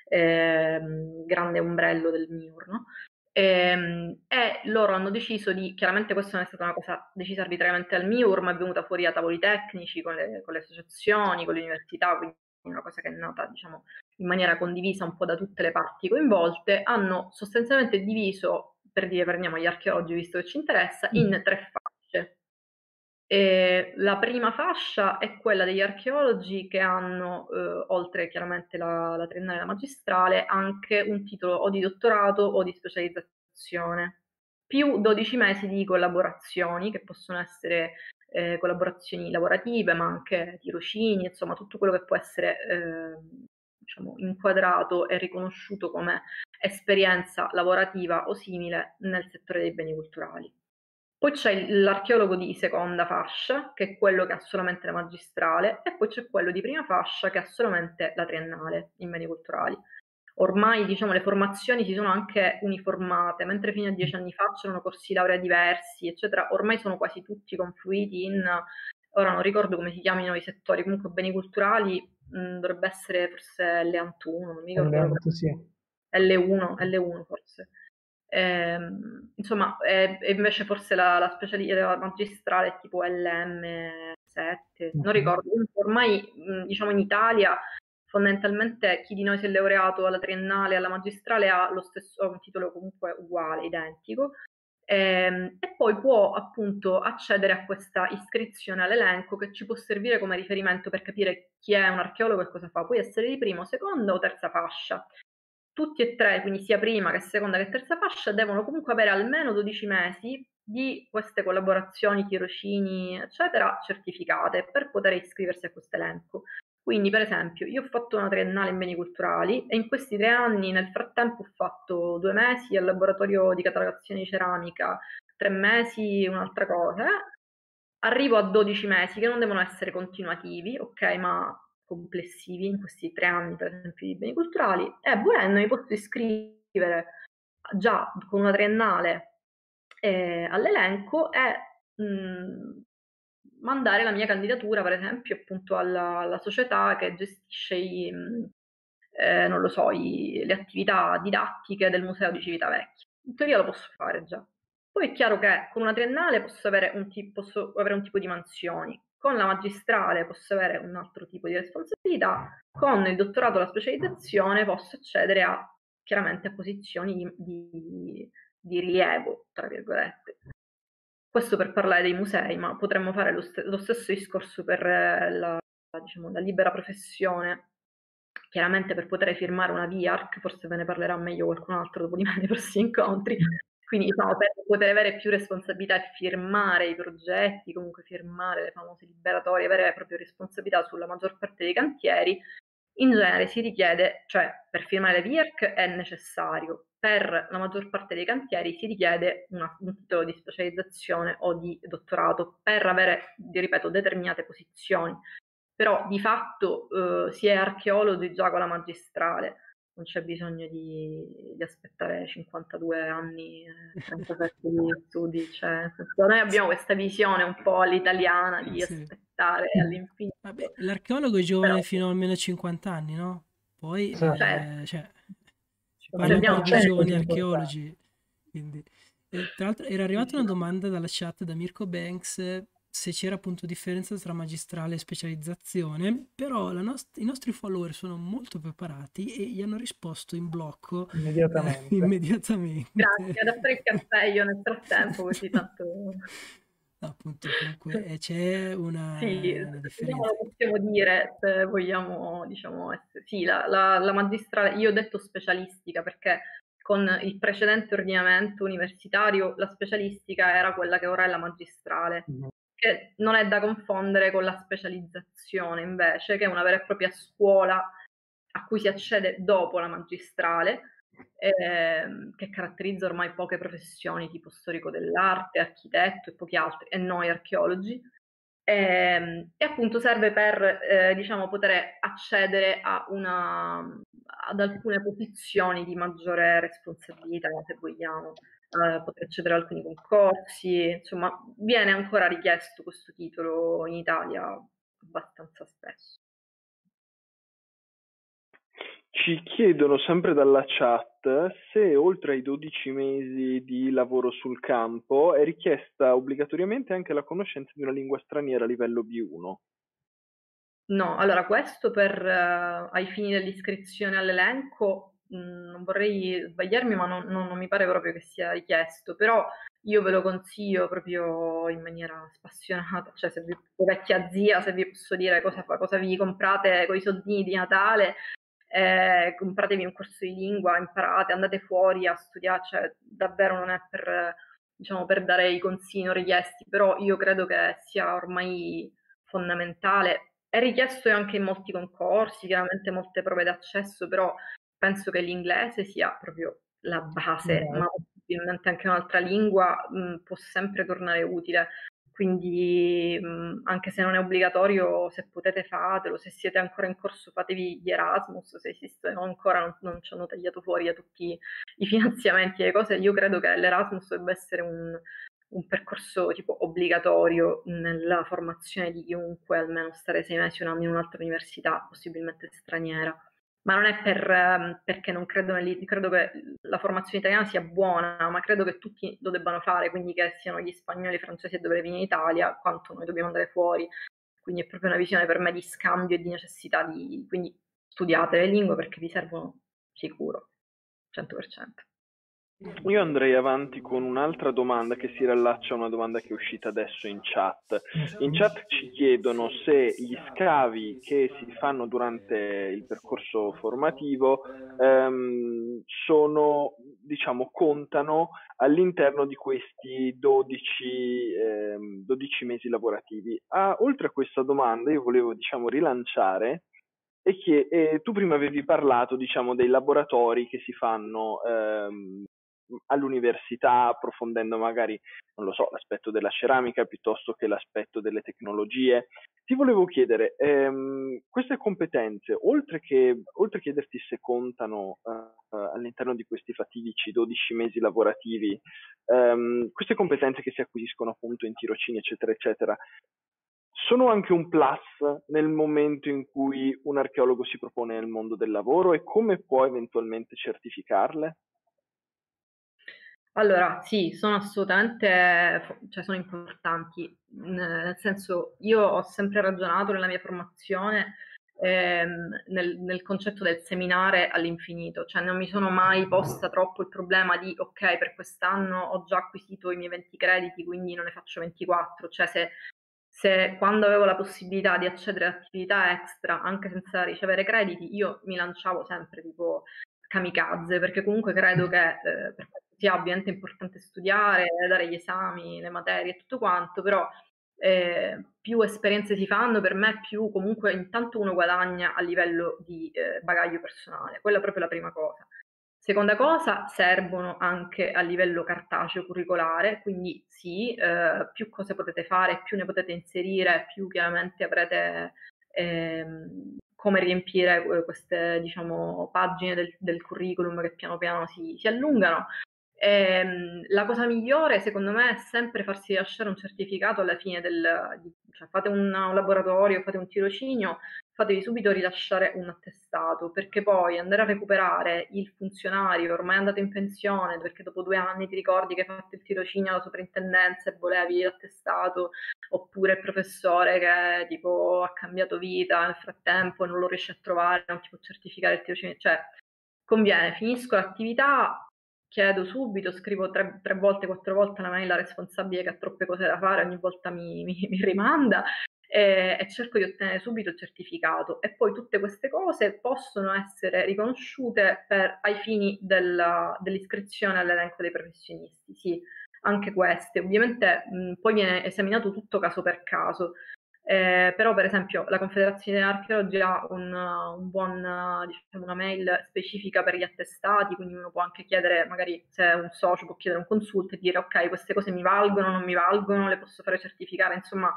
ehm, grande ombrello del MIUR, no? Ehm, E, loro hanno deciso di, chiaramente questa non è stata una cosa decisa arbitrariamente dal MIUR, ma è venuta fuori a tavoli tecnici con le, con le associazioni, con le università, quindi una cosa che è nata, diciamo, in maniera condivisa un po' da tutte le parti coinvolte, hanno sostanzialmente diviso, per dire, prendiamo gli archeologi, visto che ci interessa, in tre fasce. E la prima fascia è quella degli archeologi che hanno, eh, oltre chiaramente la, la triennale e la magistrale, anche un titolo o di dottorato o di specializzazione, più 12 mesi di collaborazioni, che possono essere eh, collaborazioni lavorative, ma anche tirocini, insomma tutto quello che può essere eh, diciamo, inquadrato e riconosciuto come esperienza lavorativa o simile nel settore dei beni culturali. Poi c'è l'archeologo di seconda fascia, che è quello che ha solamente la magistrale, e poi c'è quello di prima fascia che ha solamente la triennale in beni culturali. Ormai diciamo, le formazioni si sono anche uniformate, mentre fino a dieci anni fa c'erano corsi laurea diversi, eccetera, ormai sono quasi tutti confluiti in, ora non ricordo come si chiamino i settori, comunque beni culturali mh, dovrebbe essere forse L1, non mi ricordo. Andando, sì. L1, L1 forse. Ehm, insomma, e, e invece forse la, la specialità magistrale è tipo LM7, non Mhm. ricordo. Ormai, mh, diciamo in Italia, fondamentalmente chi di noi si è laureato alla triennale e alla magistrale ha lo stesso, ha un titolo comunque uguale, identico. Ehm, e poi può appunto accedere a questa iscrizione all'elenco che ci può servire come riferimento per capire chi è un archeologo e cosa fa. Può essere di prima, seconda o terza fascia tutti e tre, quindi sia prima che seconda che terza fascia, devono comunque avere almeno 12 mesi di queste collaborazioni, tirocini, eccetera, certificate per poter iscriversi a questo elenco. Quindi, per esempio, io ho fatto una triennale in beni culturali e in questi tre anni, nel frattempo, ho fatto due mesi al laboratorio di catalogazione di ceramica, tre mesi un'altra cosa. Arrivo a 12 mesi che non devono essere continuativi, ok, ma complessivi in questi tre anni, per esempio, di beni culturali, e volendo mi posso iscrivere già con una triennale eh, all'elenco e mh, mandare la mia candidatura, per esempio, appunto alla, alla società che gestisce i, eh, non lo so, i, le attività didattiche del Museo di Civitavecchia. In teoria lo posso fare già. Poi è chiaro che con una triennale posso avere un, ti- posso avere un tipo di mansioni, con la magistrale posso avere un altro tipo di responsabilità, con il dottorato la specializzazione posso accedere a chiaramente a posizioni di, di, di rilievo, tra virgolette. Questo per parlare dei musei, ma potremmo fare lo, st- lo stesso discorso per eh, la, diciamo, la libera professione. Chiaramente per poter firmare una VIARC, forse ve ne parlerà meglio qualcun altro dopo di me nei prossimi incontri, quindi diciamo, per poter avere più responsabilità e firmare i progetti, comunque firmare le famose liberatorie, avere proprio responsabilità sulla maggior parte dei cantieri, in genere si richiede, cioè per firmare le VIRC è necessario, per la maggior parte dei cantieri si richiede una, un titolo di specializzazione o di dottorato per avere, ripeto, determinate posizioni. Però di fatto eh, si è archeologi già con la magistrale, non c'è bisogno di, di aspettare 52 anni, eh, 37 di studi, cioè, noi abbiamo questa visione un po' all'italiana di Sì. aspettare all'infinito. Vabbè, l'archeologo è giovane Però- fino almeno a 50 anni, no? Poi, Sì. eh, Certo. cioè, di tempo giovani archeologi. Quindi. Tra l'altro era arrivata una domanda dalla chat da Mirko Banks se c'era appunto differenza tra magistrale e specializzazione, però nost- i nostri follower sono molto preparati e gli hanno risposto in blocco eh, Immediatamente. immediatamente. Grazie, ad fare il io nel frattempo, così tanto... No, appunto, comunque eh, c'è una, sì, una differenza. possiamo dire se vogliamo, diciamo, essere, sì, la, la, la magistrale, io ho detto specialistica perché con il precedente ordinamento universitario la specialistica era quella che ora è la magistrale, mm-hmm. che non è da confondere con la specializzazione invece, che è una vera e propria scuola a cui si accede dopo la magistrale eh, che caratterizza ormai poche professioni tipo storico dell'arte, architetto e pochi altri, e noi archeologi, ehm, e appunto serve per eh, diciamo, poter accedere una, ad alcune posizioni di maggiore responsabilità, se vogliamo, eh, poter accedere ad alcuni concorsi, insomma, viene ancora richiesto questo titolo in Italia abbastanza spesso. Ci chiedono sempre dalla chat se oltre ai 12 mesi di lavoro sul campo è richiesta obbligatoriamente anche la conoscenza di una lingua straniera a livello B1. No, allora questo per uh, ai fini dell'iscrizione all'elenco mh, mm, non vorrei sbagliarmi, ma non, non, non, mi pare proprio che sia richiesto, però io ve lo consiglio proprio in maniera spassionata, cioè se vi vecchia zia, se vi posso dire cosa, cosa vi comprate con i soldini di Natale, eh, compratevi un corso di lingua, imparate, andate fuori a studiare, cioè davvero non è per, diciamo, per dare i consigli non richiesti, però io credo che sia ormai fondamentale. È richiesto anche in molti concorsi, chiaramente molte prove d'accesso, però penso che l'inglese sia proprio la base, mm. ma possibilmente anche un'altra lingua mh, può sempre tornare utile quindi mh, anche se non è obbligatorio, se potete fatelo, se siete ancora in corso fatevi gli Erasmus, se esistono ancora non, non ci hanno tagliato fuori a tutti i finanziamenti e le cose, io credo che l'Erasmus debba essere un, un percorso tipo obbligatorio nella formazione di chiunque, almeno stare sei mesi un anno in un'altra università, possibilmente straniera ma non è per, ehm, perché non credo nell'Italia, credo che la formazione italiana sia buona, ma credo che tutti lo debbano fare, quindi che siano gli spagnoli e i francesi a dover venire in Italia, quanto noi dobbiamo andare fuori. Quindi è proprio una visione per me di scambio e di necessità di... quindi studiate le lingue perché vi servono sicuro, 100%. Io andrei avanti con un'altra domanda che si riallaccia a una domanda che è uscita adesso in chat. In chat ci chiedono se gli scavi che si fanno durante il percorso formativo ehm, sono, diciamo, contano all'interno di questi 12, ehm, 12 mesi lavorativi. Ah, oltre a questa domanda, io volevo, diciamo, rilanciare e che eh, tu prima avevi parlato, diciamo, dei laboratori che si fanno ehm, all'università, approfondendo magari, non lo so, l'aspetto della ceramica piuttosto che l'aspetto delle tecnologie. Ti volevo chiedere, ehm, queste competenze, oltre, che, oltre a chiederti se contano uh, all'interno di questi fatidici 12 mesi lavorativi, ehm, queste competenze che si acquisiscono appunto in tirocini, eccetera, eccetera, sono anche un plus nel momento in cui un archeologo si propone nel mondo del lavoro e come può eventualmente certificarle? Allora, sì, sono assolutamente, cioè sono importanti, nel senso, io ho sempre ragionato nella mia formazione ehm, nel, nel concetto del seminare all'infinito, cioè non mi sono mai posta troppo il problema di, ok, per quest'anno ho già acquisito i miei 20 crediti, quindi non ne faccio 24, cioè se, se quando avevo la possibilità di accedere ad attività extra, anche senza ricevere crediti, io mi lanciavo sempre tipo kamikaze, perché comunque credo che eh, per sia ovviamente importante studiare, dare gli esami, le materie e tutto quanto, però eh, più esperienze si fanno, per me più comunque intanto uno guadagna a livello di eh, bagaglio personale, quella è proprio la prima cosa. Seconda cosa, servono anche a livello cartaceo curricolare, quindi sì, eh, più cose potete fare, più ne potete inserire, più chiaramente avrete ehm, come riempire eh, queste diciamo, pagine del, del, curriculum che piano piano si, si allungano. Ehm, la cosa migliore, secondo me, è sempre farsi lasciare un certificato alla fine del, cioè fate un, laboratorio, fate un tirocinio, fatevi subito rilasciare un attestato, perché poi andare a recuperare il funzionario ormai andato in pensione, perché dopo due anni ti ricordi che hai fatto il tirocinio alla soprintendenza e volevi l'attestato, oppure il professore che tipo ha cambiato vita nel frattempo e non lo riesce a trovare, non ti può certificare il tirocinio, cioè conviene, finisco l'attività, chiedo subito, scrivo tre, tre volte, quattro volte la mail responsabile che ha troppe cose da fare, ogni volta mi, mi, mi rimanda e, e, cerco di ottenere subito il certificato. E poi tutte queste cose possono essere riconosciute per, ai fini della, dell'iscrizione all'elenco dei professionisti. Sì, anche queste. Ovviamente mh, poi viene esaminato tutto caso per caso. Eh, però per esempio la Confederazione dell'Archeologi ha un, un buon, diciamo, una mail specifica per gli attestati, quindi uno può anche chiedere, magari se è un socio può chiedere un consulto e dire ok queste cose mi valgono, non mi valgono, le posso fare certificare, insomma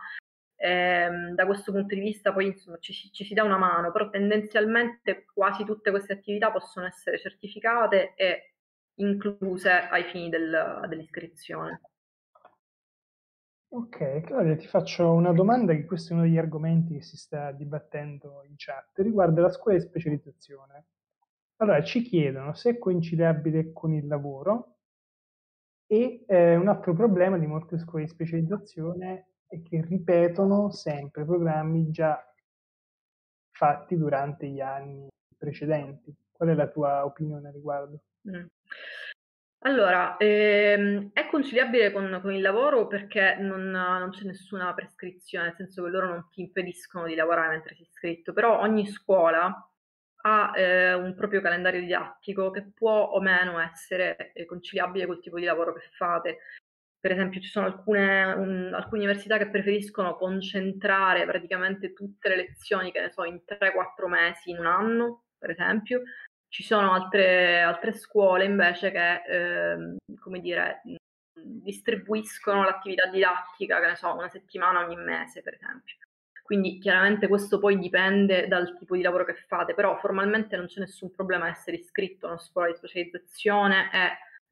ehm, da questo punto di vista poi insomma, ci, ci, si dà una mano, però tendenzialmente quasi tutte queste attività possono essere certificate e incluse ai fini del, dell'iscrizione. Ok, Claudia, ti faccio una domanda, che questo è uno degli argomenti che si sta dibattendo in chat, riguardo la scuola di specializzazione. Allora, ci chiedono se è conciliabile con il lavoro e eh, un altro problema di molte scuole di specializzazione è che ripetono sempre programmi già fatti durante gli anni precedenti. Qual è la tua opinione a riguardo? Mm. Allora, ehm, è conciliabile con, con il lavoro perché non, non c'è nessuna prescrizione, nel senso che loro non ti impediscono di lavorare mentre sei iscritto, però ogni scuola ha eh, un proprio calendario didattico che può o meno essere eh, conciliabile col tipo di lavoro che fate. Per esempio, ci sono alcune, un, alcune università che preferiscono concentrare praticamente tutte le lezioni, che ne so, in 3-4 mesi in un anno, per esempio, ci sono altre, altre scuole invece che, eh, come dire, distribuiscono l'attività didattica, che ne so, una settimana ogni mese, per esempio. Quindi chiaramente questo poi dipende dal tipo di lavoro che fate, però formalmente non c'è nessun problema essere iscritto a una scuola di specializzazione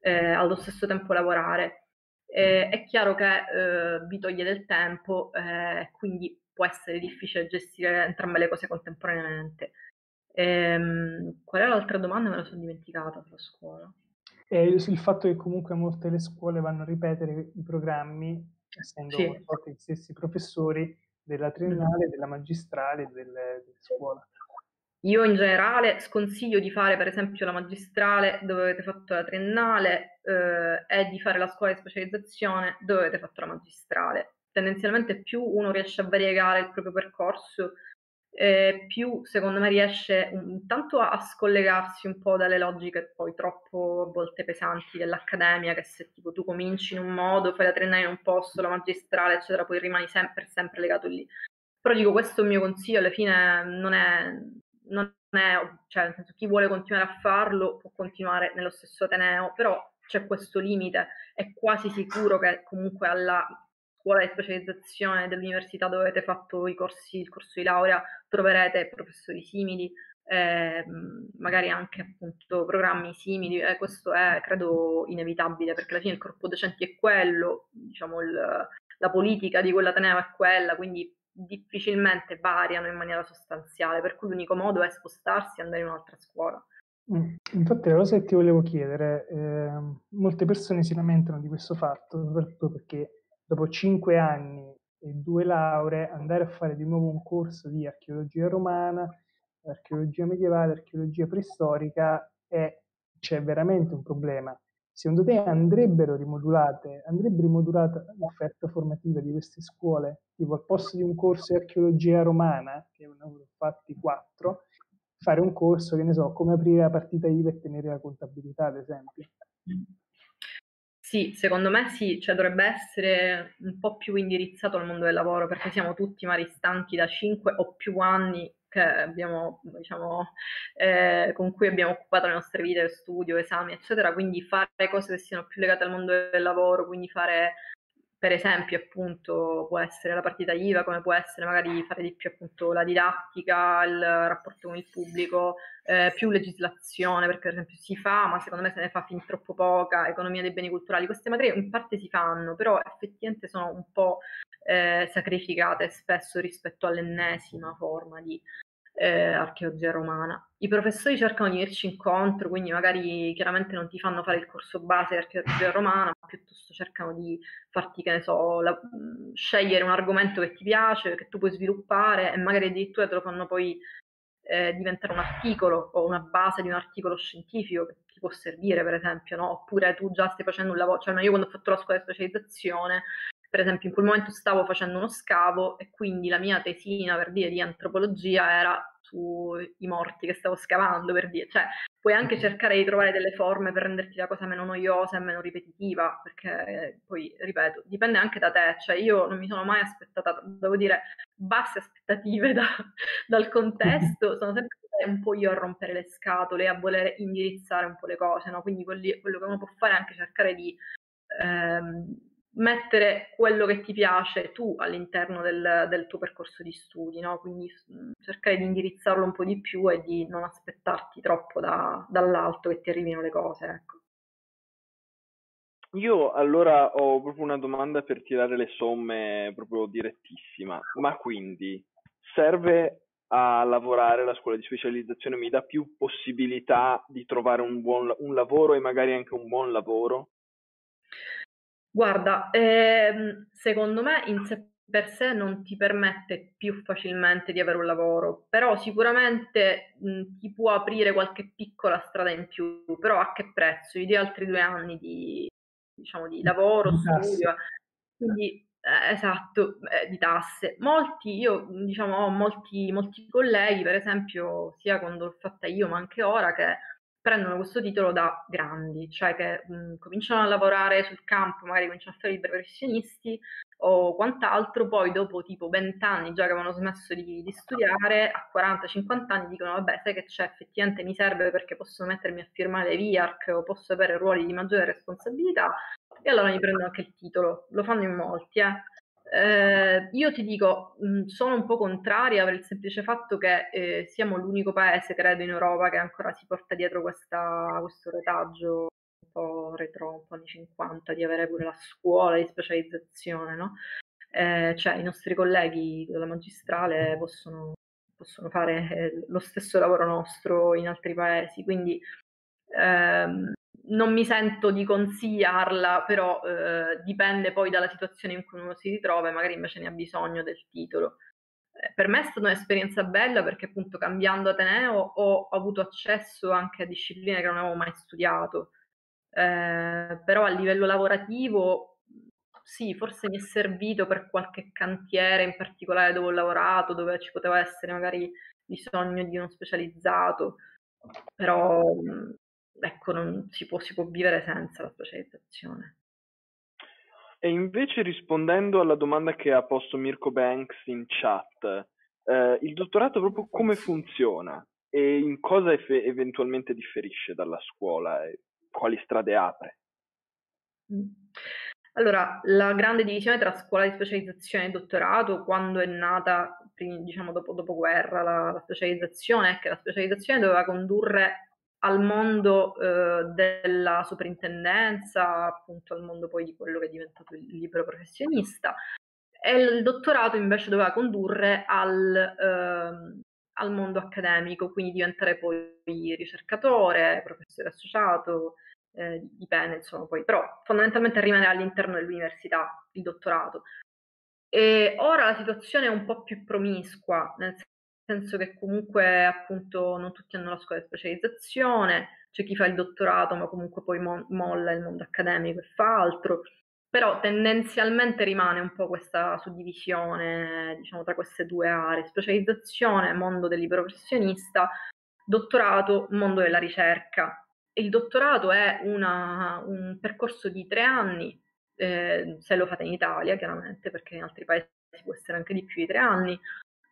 e eh, allo stesso tempo lavorare. Eh, è chiaro che eh, vi toglie del tempo, eh, quindi può essere difficile gestire entrambe le cose contemporaneamente. Ehm, qual è l'altra domanda? Me la sono dimenticata sulla scuola. È il, fatto che comunque molte le scuole vanno a ripetere i programmi, essendo sì. gli stessi professori della triennale, della magistrale delle, delle scuole. Io in generale sconsiglio di fare per esempio la magistrale dove avete fatto la triennale eh, e di fare la scuola di specializzazione dove avete fatto la magistrale. Tendenzialmente più uno riesce a variegare il proprio percorso eh, più secondo me riesce intanto a, a, scollegarsi un po' dalle logiche poi troppo a volte pesanti dell'accademia, che se tipo tu cominci in un modo, fai la triennale in un posto, la magistrale, eccetera, poi rimani sempre, sempre legato lì. Però dico, questo è il mio consiglio, alla fine non è, non è, cioè nel senso chi vuole continuare a farlo può continuare nello stesso Ateneo, però c'è questo limite, è quasi sicuro che comunque alla scuola di specializzazione dell'università dove avete fatto i corsi, il corso di laurea, troverete professori simili, eh, magari anche appunto programmi simili, eh, questo è credo inevitabile perché alla fine il corpo docenti è quello, diciamo il, la politica di quell'Ateneo è quella, quindi difficilmente variano in maniera sostanziale, per cui l'unico modo è spostarsi e andare in un'altra scuola. Mm, infatti la cosa che ti volevo chiedere, eh, molte persone si lamentano di questo fatto, soprattutto perché dopo cinque anni e due lauree, andare a fare di nuovo un corso di archeologia romana, archeologia medievale, archeologia preistorica e c'è veramente un problema. Secondo te andrebbero rimodulate, andrebbe rimodulata l'offerta formativa di queste scuole? Tipo al posto di un corso di archeologia romana, che ne ho fatti quattro, fare un corso, che ne so, come aprire la partita IVA e tenere la contabilità, ad esempio. Sì, secondo me sì, cioè dovrebbe essere un po' più indirizzato al mondo del lavoro perché siamo tutti magari stanchi da 5 o più anni abbiamo, diciamo, eh, con cui abbiamo occupato le nostre vite, studio, esami, eccetera, quindi fare cose che siano più legate al mondo del lavoro, quindi fare per esempio appunto può essere la partita IVA, come può essere magari fare di più appunto la didattica, il rapporto con il pubblico, eh, più legislazione, perché per esempio si fa, ma secondo me se ne fa fin troppo poca, economia dei beni culturali, queste materie in parte si fanno, però effettivamente sono un po' eh, sacrificate spesso rispetto all'ennesima forma di eh, archeologia romana. I professori cercano di venirci incontro, quindi magari chiaramente non ti fanno fare il corso base di archeologia romana, ma piuttosto cercano di farti, che ne so, la, scegliere un argomento che ti piace, che tu puoi sviluppare e magari addirittura te lo fanno poi eh, diventare un articolo o una base di un articolo scientifico che ti può servire, per esempio, no? oppure tu già stai facendo un lavoro, cioè no, io quando ho fatto la scuola di specializzazione, per esempio in quel momento stavo facendo uno scavo e quindi la mia tesina per dire di antropologia era sui morti che stavo scavando per dire, cioè puoi anche cercare di trovare delle forme per renderti la cosa meno noiosa e meno ripetitiva, perché poi, ripeto, dipende anche da te, cioè io non mi sono mai aspettata, devo dire, basse aspettative da, dal contesto, sono sempre un po' io a rompere le scatole, a voler indirizzare un po' le cose, no? quindi quelli, quello che uno può fare è anche cercare di... Ehm, mettere quello che ti piace tu all'interno del, del tuo percorso di studi, no? quindi mh, cercare di indirizzarlo un po' di più e di non aspettarti troppo da, dall'alto che ti arrivino le cose. Ecco. Io allora ho proprio una domanda per tirare le somme proprio direttissima, ma quindi serve a lavorare la scuola di specializzazione mi dà più possibilità di trovare un buon un lavoro e magari anche un buon lavoro? Guarda, ehm, secondo me in sé per sé non ti permette più facilmente di avere un lavoro, però sicuramente mh, ti può aprire qualche piccola strada in più, però a che prezzo? Io di altri due anni di, diciamo, di lavoro, di studio, quindi eh, esatto, eh, di tasse. Molti, io diciamo ho molti, molti colleghi, per esempio, sia quando l'ho fatta io, ma anche ora, che prendono questo titolo da grandi, cioè che mh, cominciano a lavorare sul campo, magari cominciano a fare liberi professionisti o quant'altro, poi dopo tipo 20 anni già che avevano smesso di, di studiare, a 40-50 anni dicono vabbè sai che c'è, effettivamente mi serve perché posso mettermi a firmare VIARC o posso avere ruoli di maggiore responsabilità e allora mi prendono anche il titolo, lo fanno in molti, eh. Eh, io ti dico, mh, sono un po' contraria per il semplice fatto che eh, siamo l'unico paese, credo, in Europa che ancora si porta dietro questa, questo retaggio un po' retro, un po' anni 50, di avere pure la scuola di specializzazione, no? Eh, cioè i nostri colleghi della magistrale possono, possono fare eh, lo stesso lavoro nostro in altri paesi, quindi ehm, non mi sento di consigliarla, però eh, dipende poi dalla situazione in cui uno si ritrova e magari invece ne ha bisogno del titolo. Eh, per me è stata un'esperienza bella perché appunto cambiando Ateneo ho avuto accesso anche a discipline che non avevo mai studiato, eh, però a livello lavorativo sì, forse mi è servito per qualche cantiere in particolare dove ho lavorato, dove ci poteva essere magari bisogno di uno specializzato, però ecco, non si può, si può vivere senza la specializzazione. E invece rispondendo alla domanda che ha posto Mirko Banks in chat, eh, il dottorato proprio come funziona e in cosa eff- eventualmente differisce dalla scuola e quali strade apre? Mm. Allora, la grande divisione tra scuola di specializzazione e dottorato, quando è nata, diciamo dopo, dopo guerra, la, la specializzazione, è che la specializzazione doveva condurre al mondo eh, della soprintendenza, appunto al mondo poi di quello che è diventato il libero professionista, e il dottorato invece doveva condurre al, eh, al mondo accademico, quindi diventare poi ricercatore, professore associato, eh, dipende insomma poi, però fondamentalmente rimanere all'interno dell'università il dottorato. E ora la situazione è un po' più promiscua, nel senso che comunque appunto non tutti hanno la scuola di specializzazione, c'è chi fa il dottorato ma comunque poi mo- molla il mondo accademico e fa altro, però tendenzialmente rimane un po' questa suddivisione diciamo tra queste due aree, specializzazione, mondo del libero professionista, dottorato, mondo della ricerca. Il dottorato è una, un percorso di tre anni, eh, se lo fate in Italia chiaramente, perché in altri paesi può essere anche di più di tre anni,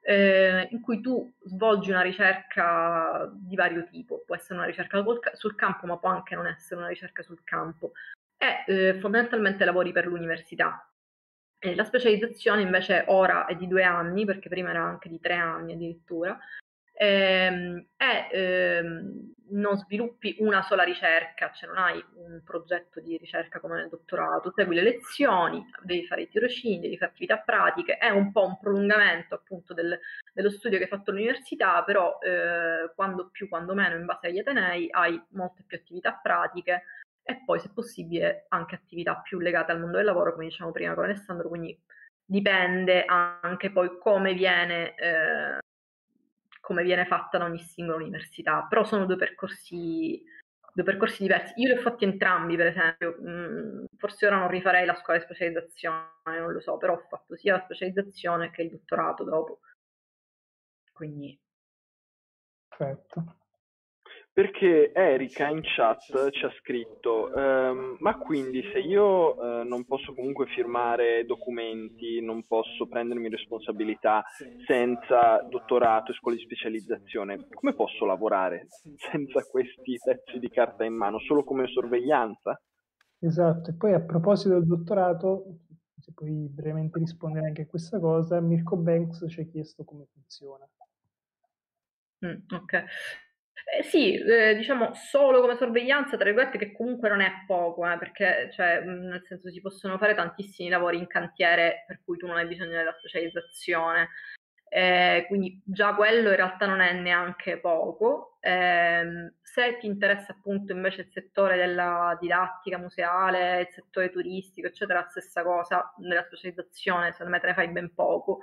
eh, in cui tu svolgi una ricerca di vario tipo, può essere una ricerca sul campo, ma può anche non essere una ricerca sul campo, e eh, fondamentalmente lavori per l'università. La specializzazione invece ora è di due anni, perché prima era anche di tre anni addirittura, ehm, e ehm, non sviluppi una sola ricerca, cioè non hai un progetto di ricerca come nel dottorato, segui le lezioni, devi fare i tirocini, devi fare attività pratiche, è un po' un prolungamento appunto del, dello studio che hai fatto all'università, però eh, quando più, quando meno, in base agli Atenei, hai molte più attività pratiche e poi, se possibile, anche attività più legate al mondo del lavoro, come diciamo prima con Alessandro, quindi dipende anche poi come viene... Eh, come viene fatta da ogni singola università, però sono due percorsi, due percorsi diversi. Io li ho fatti entrambi, per esempio, mm, forse ora non rifarei la scuola di specializzazione, non lo so, però ho fatto sia la specializzazione che il dottorato dopo. Quindi... Perfetto. Perché Erika in chat ci ha scritto, ehm, ma quindi se io eh, non posso comunque firmare documenti, non posso prendermi responsabilità senza dottorato e scuola di specializzazione, come posso lavorare senza questi pezzi di carta in mano, solo come sorveglianza? Esatto, e poi a proposito del dottorato, se puoi brevemente rispondere anche a questa cosa, Mirko Banks ci ha chiesto come funziona. Mm, ok. Eh, sì, eh, diciamo solo come sorveglianza, tra virgolette, che comunque non è poco, eh, perché cioè, nel senso si possono fare tantissimi lavori in cantiere per cui tu non hai bisogno della specializzazione. Eh, quindi già quello in realtà non è neanche poco. Eh, se ti interessa appunto invece il settore della didattica museale, il settore turistico, eccetera, stessa cosa, nella specializzazione secondo me te ne fai ben poco.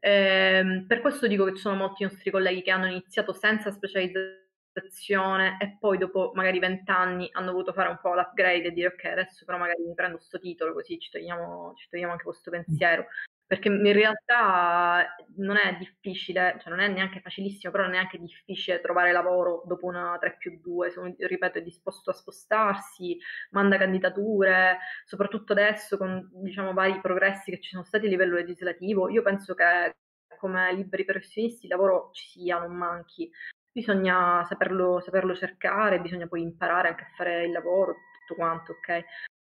Eh, per questo dico che ci sono molti nostri colleghi che hanno iniziato senza specializzazione e poi dopo magari vent'anni hanno voluto fare un po' l'upgrade e dire ok adesso però magari mi prendo questo titolo così ci togliamo, ci togliamo anche questo pensiero perché in realtà non è difficile, cioè non è neanche facilissimo, però non è neanche difficile trovare lavoro dopo una 3 più 2, se uno, ripeto, è disposto a spostarsi, manda candidature, soprattutto adesso con diciamo vari progressi che ci sono stati a livello legislativo, io penso che come liberi professionisti il lavoro ci sia, non manchi, bisogna saperlo, saperlo cercare, bisogna poi imparare anche a fare il lavoro, tutto quanto, ok?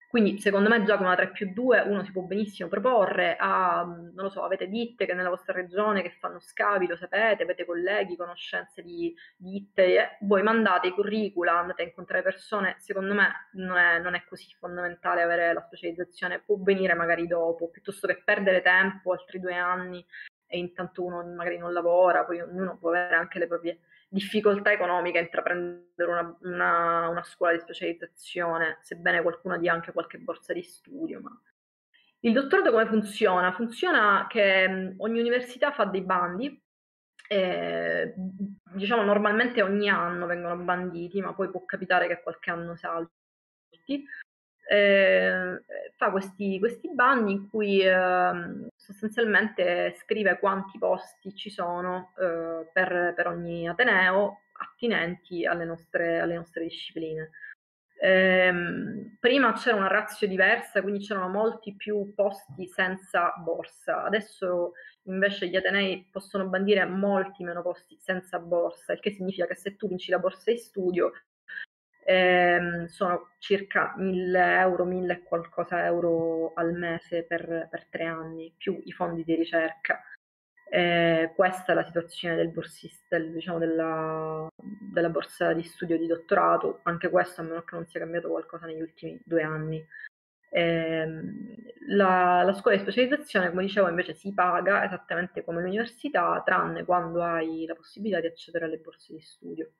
Quindi secondo me già con una 3 più 2 uno si può benissimo proporre a, non lo so, avete ditte che nella vostra regione che fanno scavi, lo sapete, avete colleghi, conoscenze di ditte, eh, voi mandate i curricula, andate a incontrare persone, secondo me non è, non è così fondamentale avere la specializzazione, può venire magari dopo, piuttosto che perdere tempo, altri due anni e intanto uno magari non lavora, poi ognuno può avere anche le proprie difficoltà economiche a intraprendere una, una, una, scuola di specializzazione, sebbene qualcuno dia anche qualche borsa di studio. Ma... Il dottorato come funziona? Funziona che mh, ogni università fa dei bandi, eh, diciamo normalmente ogni anno vengono banditi, ma poi può capitare che qualche anno salti eh, fa questi, questi, bandi in cui eh, sostanzialmente scrive quanti posti ci sono eh, per, per, ogni Ateneo attinenti alle nostre, alle nostre discipline. Ehm, prima c'era una razza diversa, quindi c'erano molti più posti senza borsa. Adesso invece gli Atenei possono bandire molti meno posti senza borsa, il che significa che se tu vinci la borsa di studio ehm, sono circa 1000 euro, 1000 e qualcosa euro al mese per, per tre anni, più i fondi di ricerca. Eh, questa è la situazione del borsista, diciamo della, della, borsa di studio di dottorato, anche questo a meno che non sia cambiato qualcosa negli ultimi due anni. Eh, la, la, scuola di specializzazione, come dicevo, invece si paga esattamente come l'università, tranne quando hai la possibilità di accedere alle borse di studio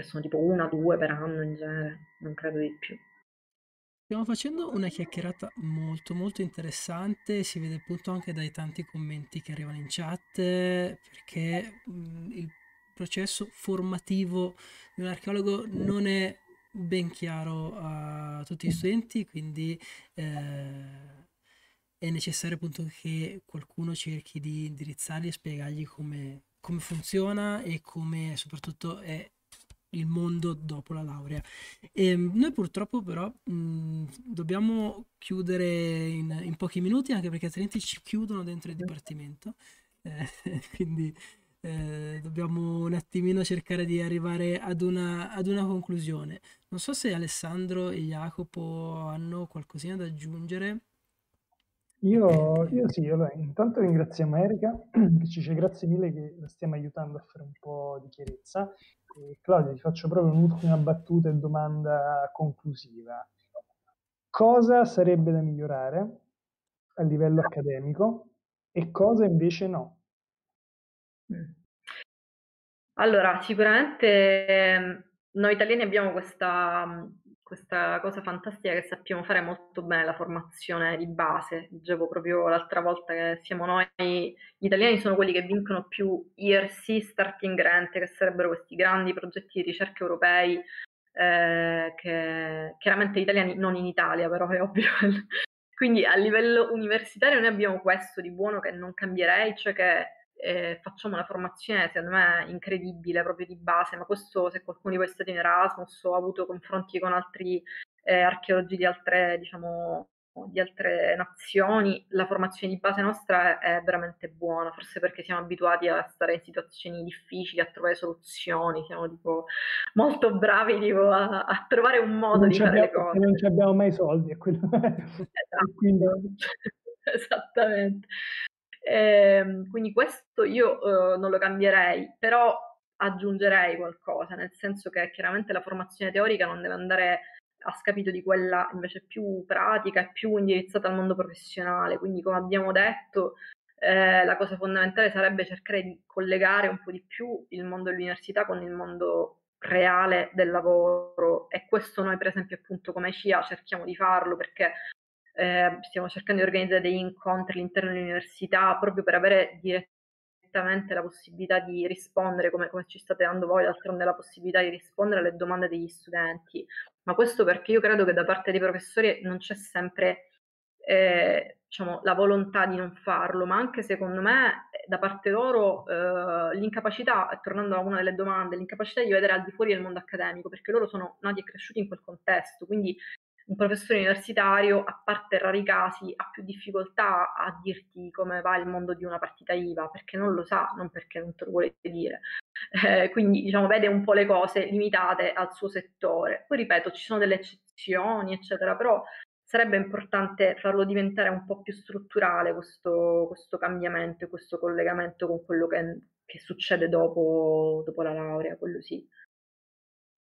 che sono tipo una, due per anno in genere, non credo di più. Stiamo facendo una chiacchierata molto molto interessante, si vede appunto anche dai tanti commenti che arrivano in chat, perché mh, il processo formativo di un archeologo non è ben chiaro a tutti gli studenti, quindi eh, è necessario appunto che qualcuno cerchi di indirizzarli e spiegargli come, come funziona e come soprattutto è il mondo dopo la laurea. E ehm, noi purtroppo però mh, dobbiamo chiudere in, in, pochi minuti anche perché altrimenti ci chiudono dentro il dipartimento. Eh, quindi eh, dobbiamo un attimino cercare di arrivare ad una, ad una conclusione. Non so se Alessandro e Jacopo hanno qualcosina da aggiungere. Io, io sì, allora, intanto ringraziamo Erika che ci dice grazie mille che la stiamo aiutando a fare un po' di chiarezza e Claudia, ti faccio proprio un'ultima battuta e domanda conclusiva. Cosa sarebbe da migliorare a livello accademico e cosa invece no? Allora, sicuramente ehm, noi italiani abbiamo questa, questa cosa fantastica che sappiamo fare molto bene la formazione di base. Dicevo proprio l'altra volta che siamo noi, gli italiani sono quelli che vincono più IRC Starting Grant, che sarebbero questi grandi progetti di ricerca europei, eh, che chiaramente gli italiani non in Italia, però è ovvio. Quindi a livello universitario noi abbiamo questo di buono che non cambierei, cioè che eh, facciamo una formazione secondo me incredibile proprio di base, ma questo se qualcuno di voi è stato in Erasmus o ha avuto confronti con altri eh, archeologi di altre, diciamo, di altre nazioni, la formazione di base nostra è, è, veramente buona, forse perché siamo abituati a stare in situazioni difficili, a trovare soluzioni, siamo tipo molto bravi tipo, a, a, trovare un modo non di fare abbiamo, le cose. Non abbiamo mai soldi, è quello. Esatto. quindi... Esattamente. Eh, quindi questo io eh, non lo cambierei, però aggiungerei qualcosa, nel senso che chiaramente la formazione teorica non deve andare a scapito di quella invece più pratica e più indirizzata al mondo professionale. Quindi, come abbiamo detto, eh, la cosa fondamentale sarebbe cercare di collegare un po' di più il mondo dell'università con il mondo reale del lavoro e questo noi per esempio appunto come CIA cerchiamo di farlo perché eh, stiamo cercando di organizzare degli incontri all'interno dell'università proprio per avere direttamente la possibilità di rispondere, come, come ci state dando voi, d'altronde la possibilità di rispondere alle domande degli studenti. Ma questo perché io credo che da parte dei professori non c'è sempre eh, diciamo, la volontà di non farlo, ma anche secondo me da parte loro eh, l'incapacità, tornando a una delle domande, l'incapacità di vedere al di fuori del mondo accademico, perché loro sono nati e cresciuti in quel contesto, quindi un professore universitario, a parte rari casi, ha più difficoltà a dirti come va il mondo di una partita IVA, perché non lo sa, non perché non te lo vuole dire. Eh, quindi, diciamo, vede un po' le cose limitate al suo settore. Poi, ripeto, ci sono delle eccezioni, eccetera, però sarebbe importante farlo diventare un po' più strutturale questo, questo cambiamento, questo collegamento con quello che, che succede dopo, dopo la laurea, quello sì.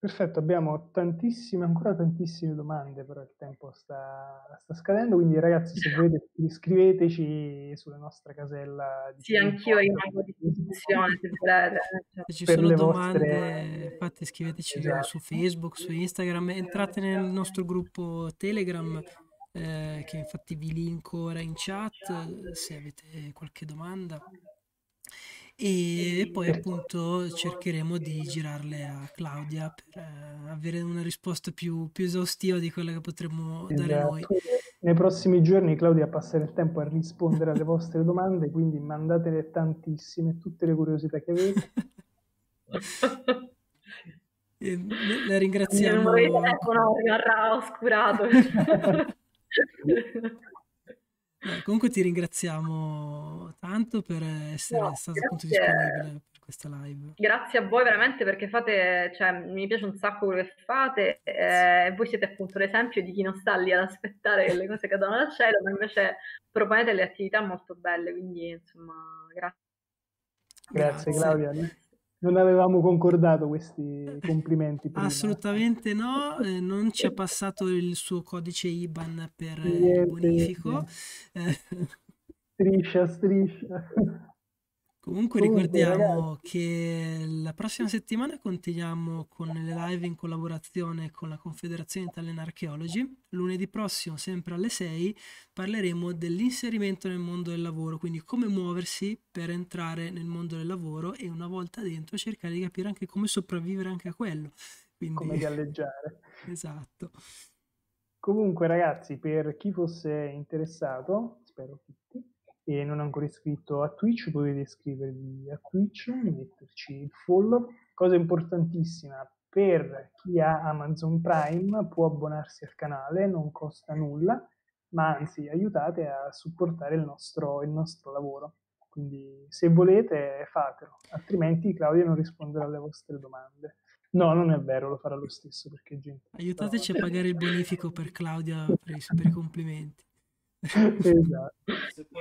Perfetto, abbiamo tantissime, ancora tantissime domande, però il tempo sta, sta scadendo, quindi ragazzi se volete iscriveteci sulla nostra casella. Sì, anch'io rimango a disposizione se volete. Se ci sono domande, vostre... infatti scriveteci esatto. su Facebook, su Instagram, entrate nel nostro gruppo Telegram, eh, che infatti vi linko ora in chat se avete qualche domanda e poi appunto cercheremo di girarle a Claudia per uh, avere una risposta più, più, esaustiva di quella che potremmo esatto. dare noi. Nei prossimi giorni Claudia passerà il tempo a rispondere alle vostre domande, quindi mandatene tantissime, tutte le curiosità che avete. e la ringraziamo. Il numero di telefono rimarrà oscurato. Eh, comunque ti ringraziamo tanto per essere no, stato appunto disponibile per questa live. Grazie a voi veramente perché fate, cioè mi piace un sacco quello che fate e eh, voi siete appunto l'esempio di chi non sta lì ad aspettare che le cose cadano dal cielo, ma invece proponete le attività molto belle, quindi insomma grazie. Grazie, grazie. Claudia. Non avevamo concordato questi complimenti. Prima. Assolutamente no, eh, non ci ha passato il suo codice IBAN per Niente, il bonifico. Striscia, striscia. Comunque, ricordiamo che la prossima settimana continuiamo con le live in collaborazione con la Confederazione Italiana Archeologi. Lunedì prossimo, sempre alle 6, parleremo dell'inserimento nel mondo del lavoro, quindi come muoversi per entrare nel mondo del lavoro e una volta dentro cercare di capire anche come sopravvivere anche a quello. Quindi... Come galleggiare. esatto. Comunque ragazzi, per chi fosse interessato, spero tutti, e non ancora iscritto a Twitch, potete iscrivervi a Twitch, metterci il follow. Cosa importantissima, per chi ha Amazon Prime può abbonarsi al canale, non costa nulla, ma anzi aiutate a supportare il nostro, il nostro lavoro. Quindi se volete fatelo, altrimenti Claudia non risponderà alle vostre domande. No, non è vero, lo farà lo stesso perché è gentile. Aiutateci a pagare il bonifico per Claudia per i, per i complimenti esatto.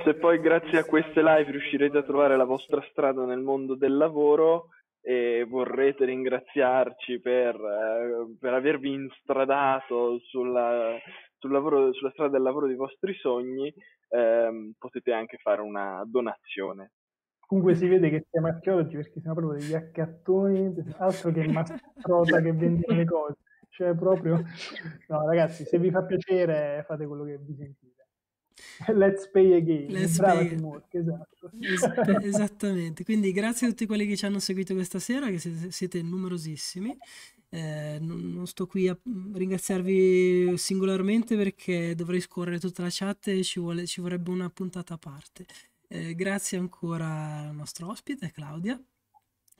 Se poi grazie a queste live riuscirete a trovare la vostra strada nel mondo del lavoro e vorrete ringraziarci per, eh, per avervi instradato sulla, sul lavoro, sulla strada del lavoro dei vostri sogni, ehm, potete anche fare una donazione. Comunque si vede che siamo archeologi perché siamo proprio degli accattoni, altro che mastrota che vendono le cose. cioè proprio... No ragazzi, se vi fa piacere fate quello che vi sentite. Let's pay again. Let's Brava pay- Teamwork, esatto. Es- esattamente, quindi grazie a tutti quelli che ci hanno seguito questa sera, che siete, siete numerosissimi. Eh, non, non sto qui a ringraziarvi singolarmente perché dovrei scorrere tutta la chat e ci, vuole- ci vorrebbe una puntata a parte. Eh, grazie ancora al nostro ospite, Claudia.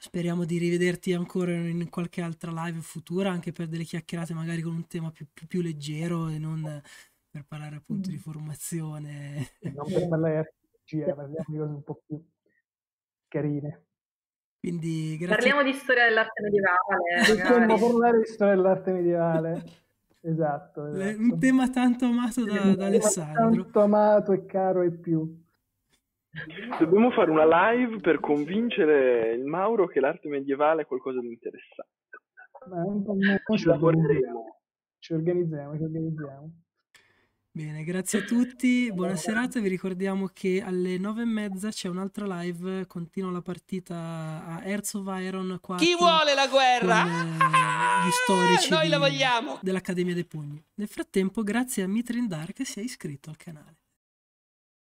Speriamo di rivederti ancora in qualche altra live futura, anche per delle chiacchierate magari con un tema più, più- più leggero e non per parlare appunto di formazione. Non per parlare di archeologia, parliamo di cose un po' più carine. Quindi grazie. Parliamo di storia dell'arte medievale, Potremmo magari. parlare di storia dell'arte medievale. Esatto, esatto. Un tema tanto amato da, da Alessandro. Tanto amato e caro e più. Dobbiamo fare una live per convincere il Mauro che l'arte medievale è qualcosa di interessante. Ma un po' mo- mo Ci lavoreremo. ci organizziamo, ci organizziamo. Bene, grazie a tutti, buona serata. Vi ricordiamo che alle nove e mezza c'è un'altra live. Continua la partita a Hearts of Iron 4 Chi vuole la guerra? con eh, gli storici Noi la di- vogliamo. dell'Accademia dei Pugni. Nel frattempo, grazie a Mitrin Dar che si è iscritto al canale.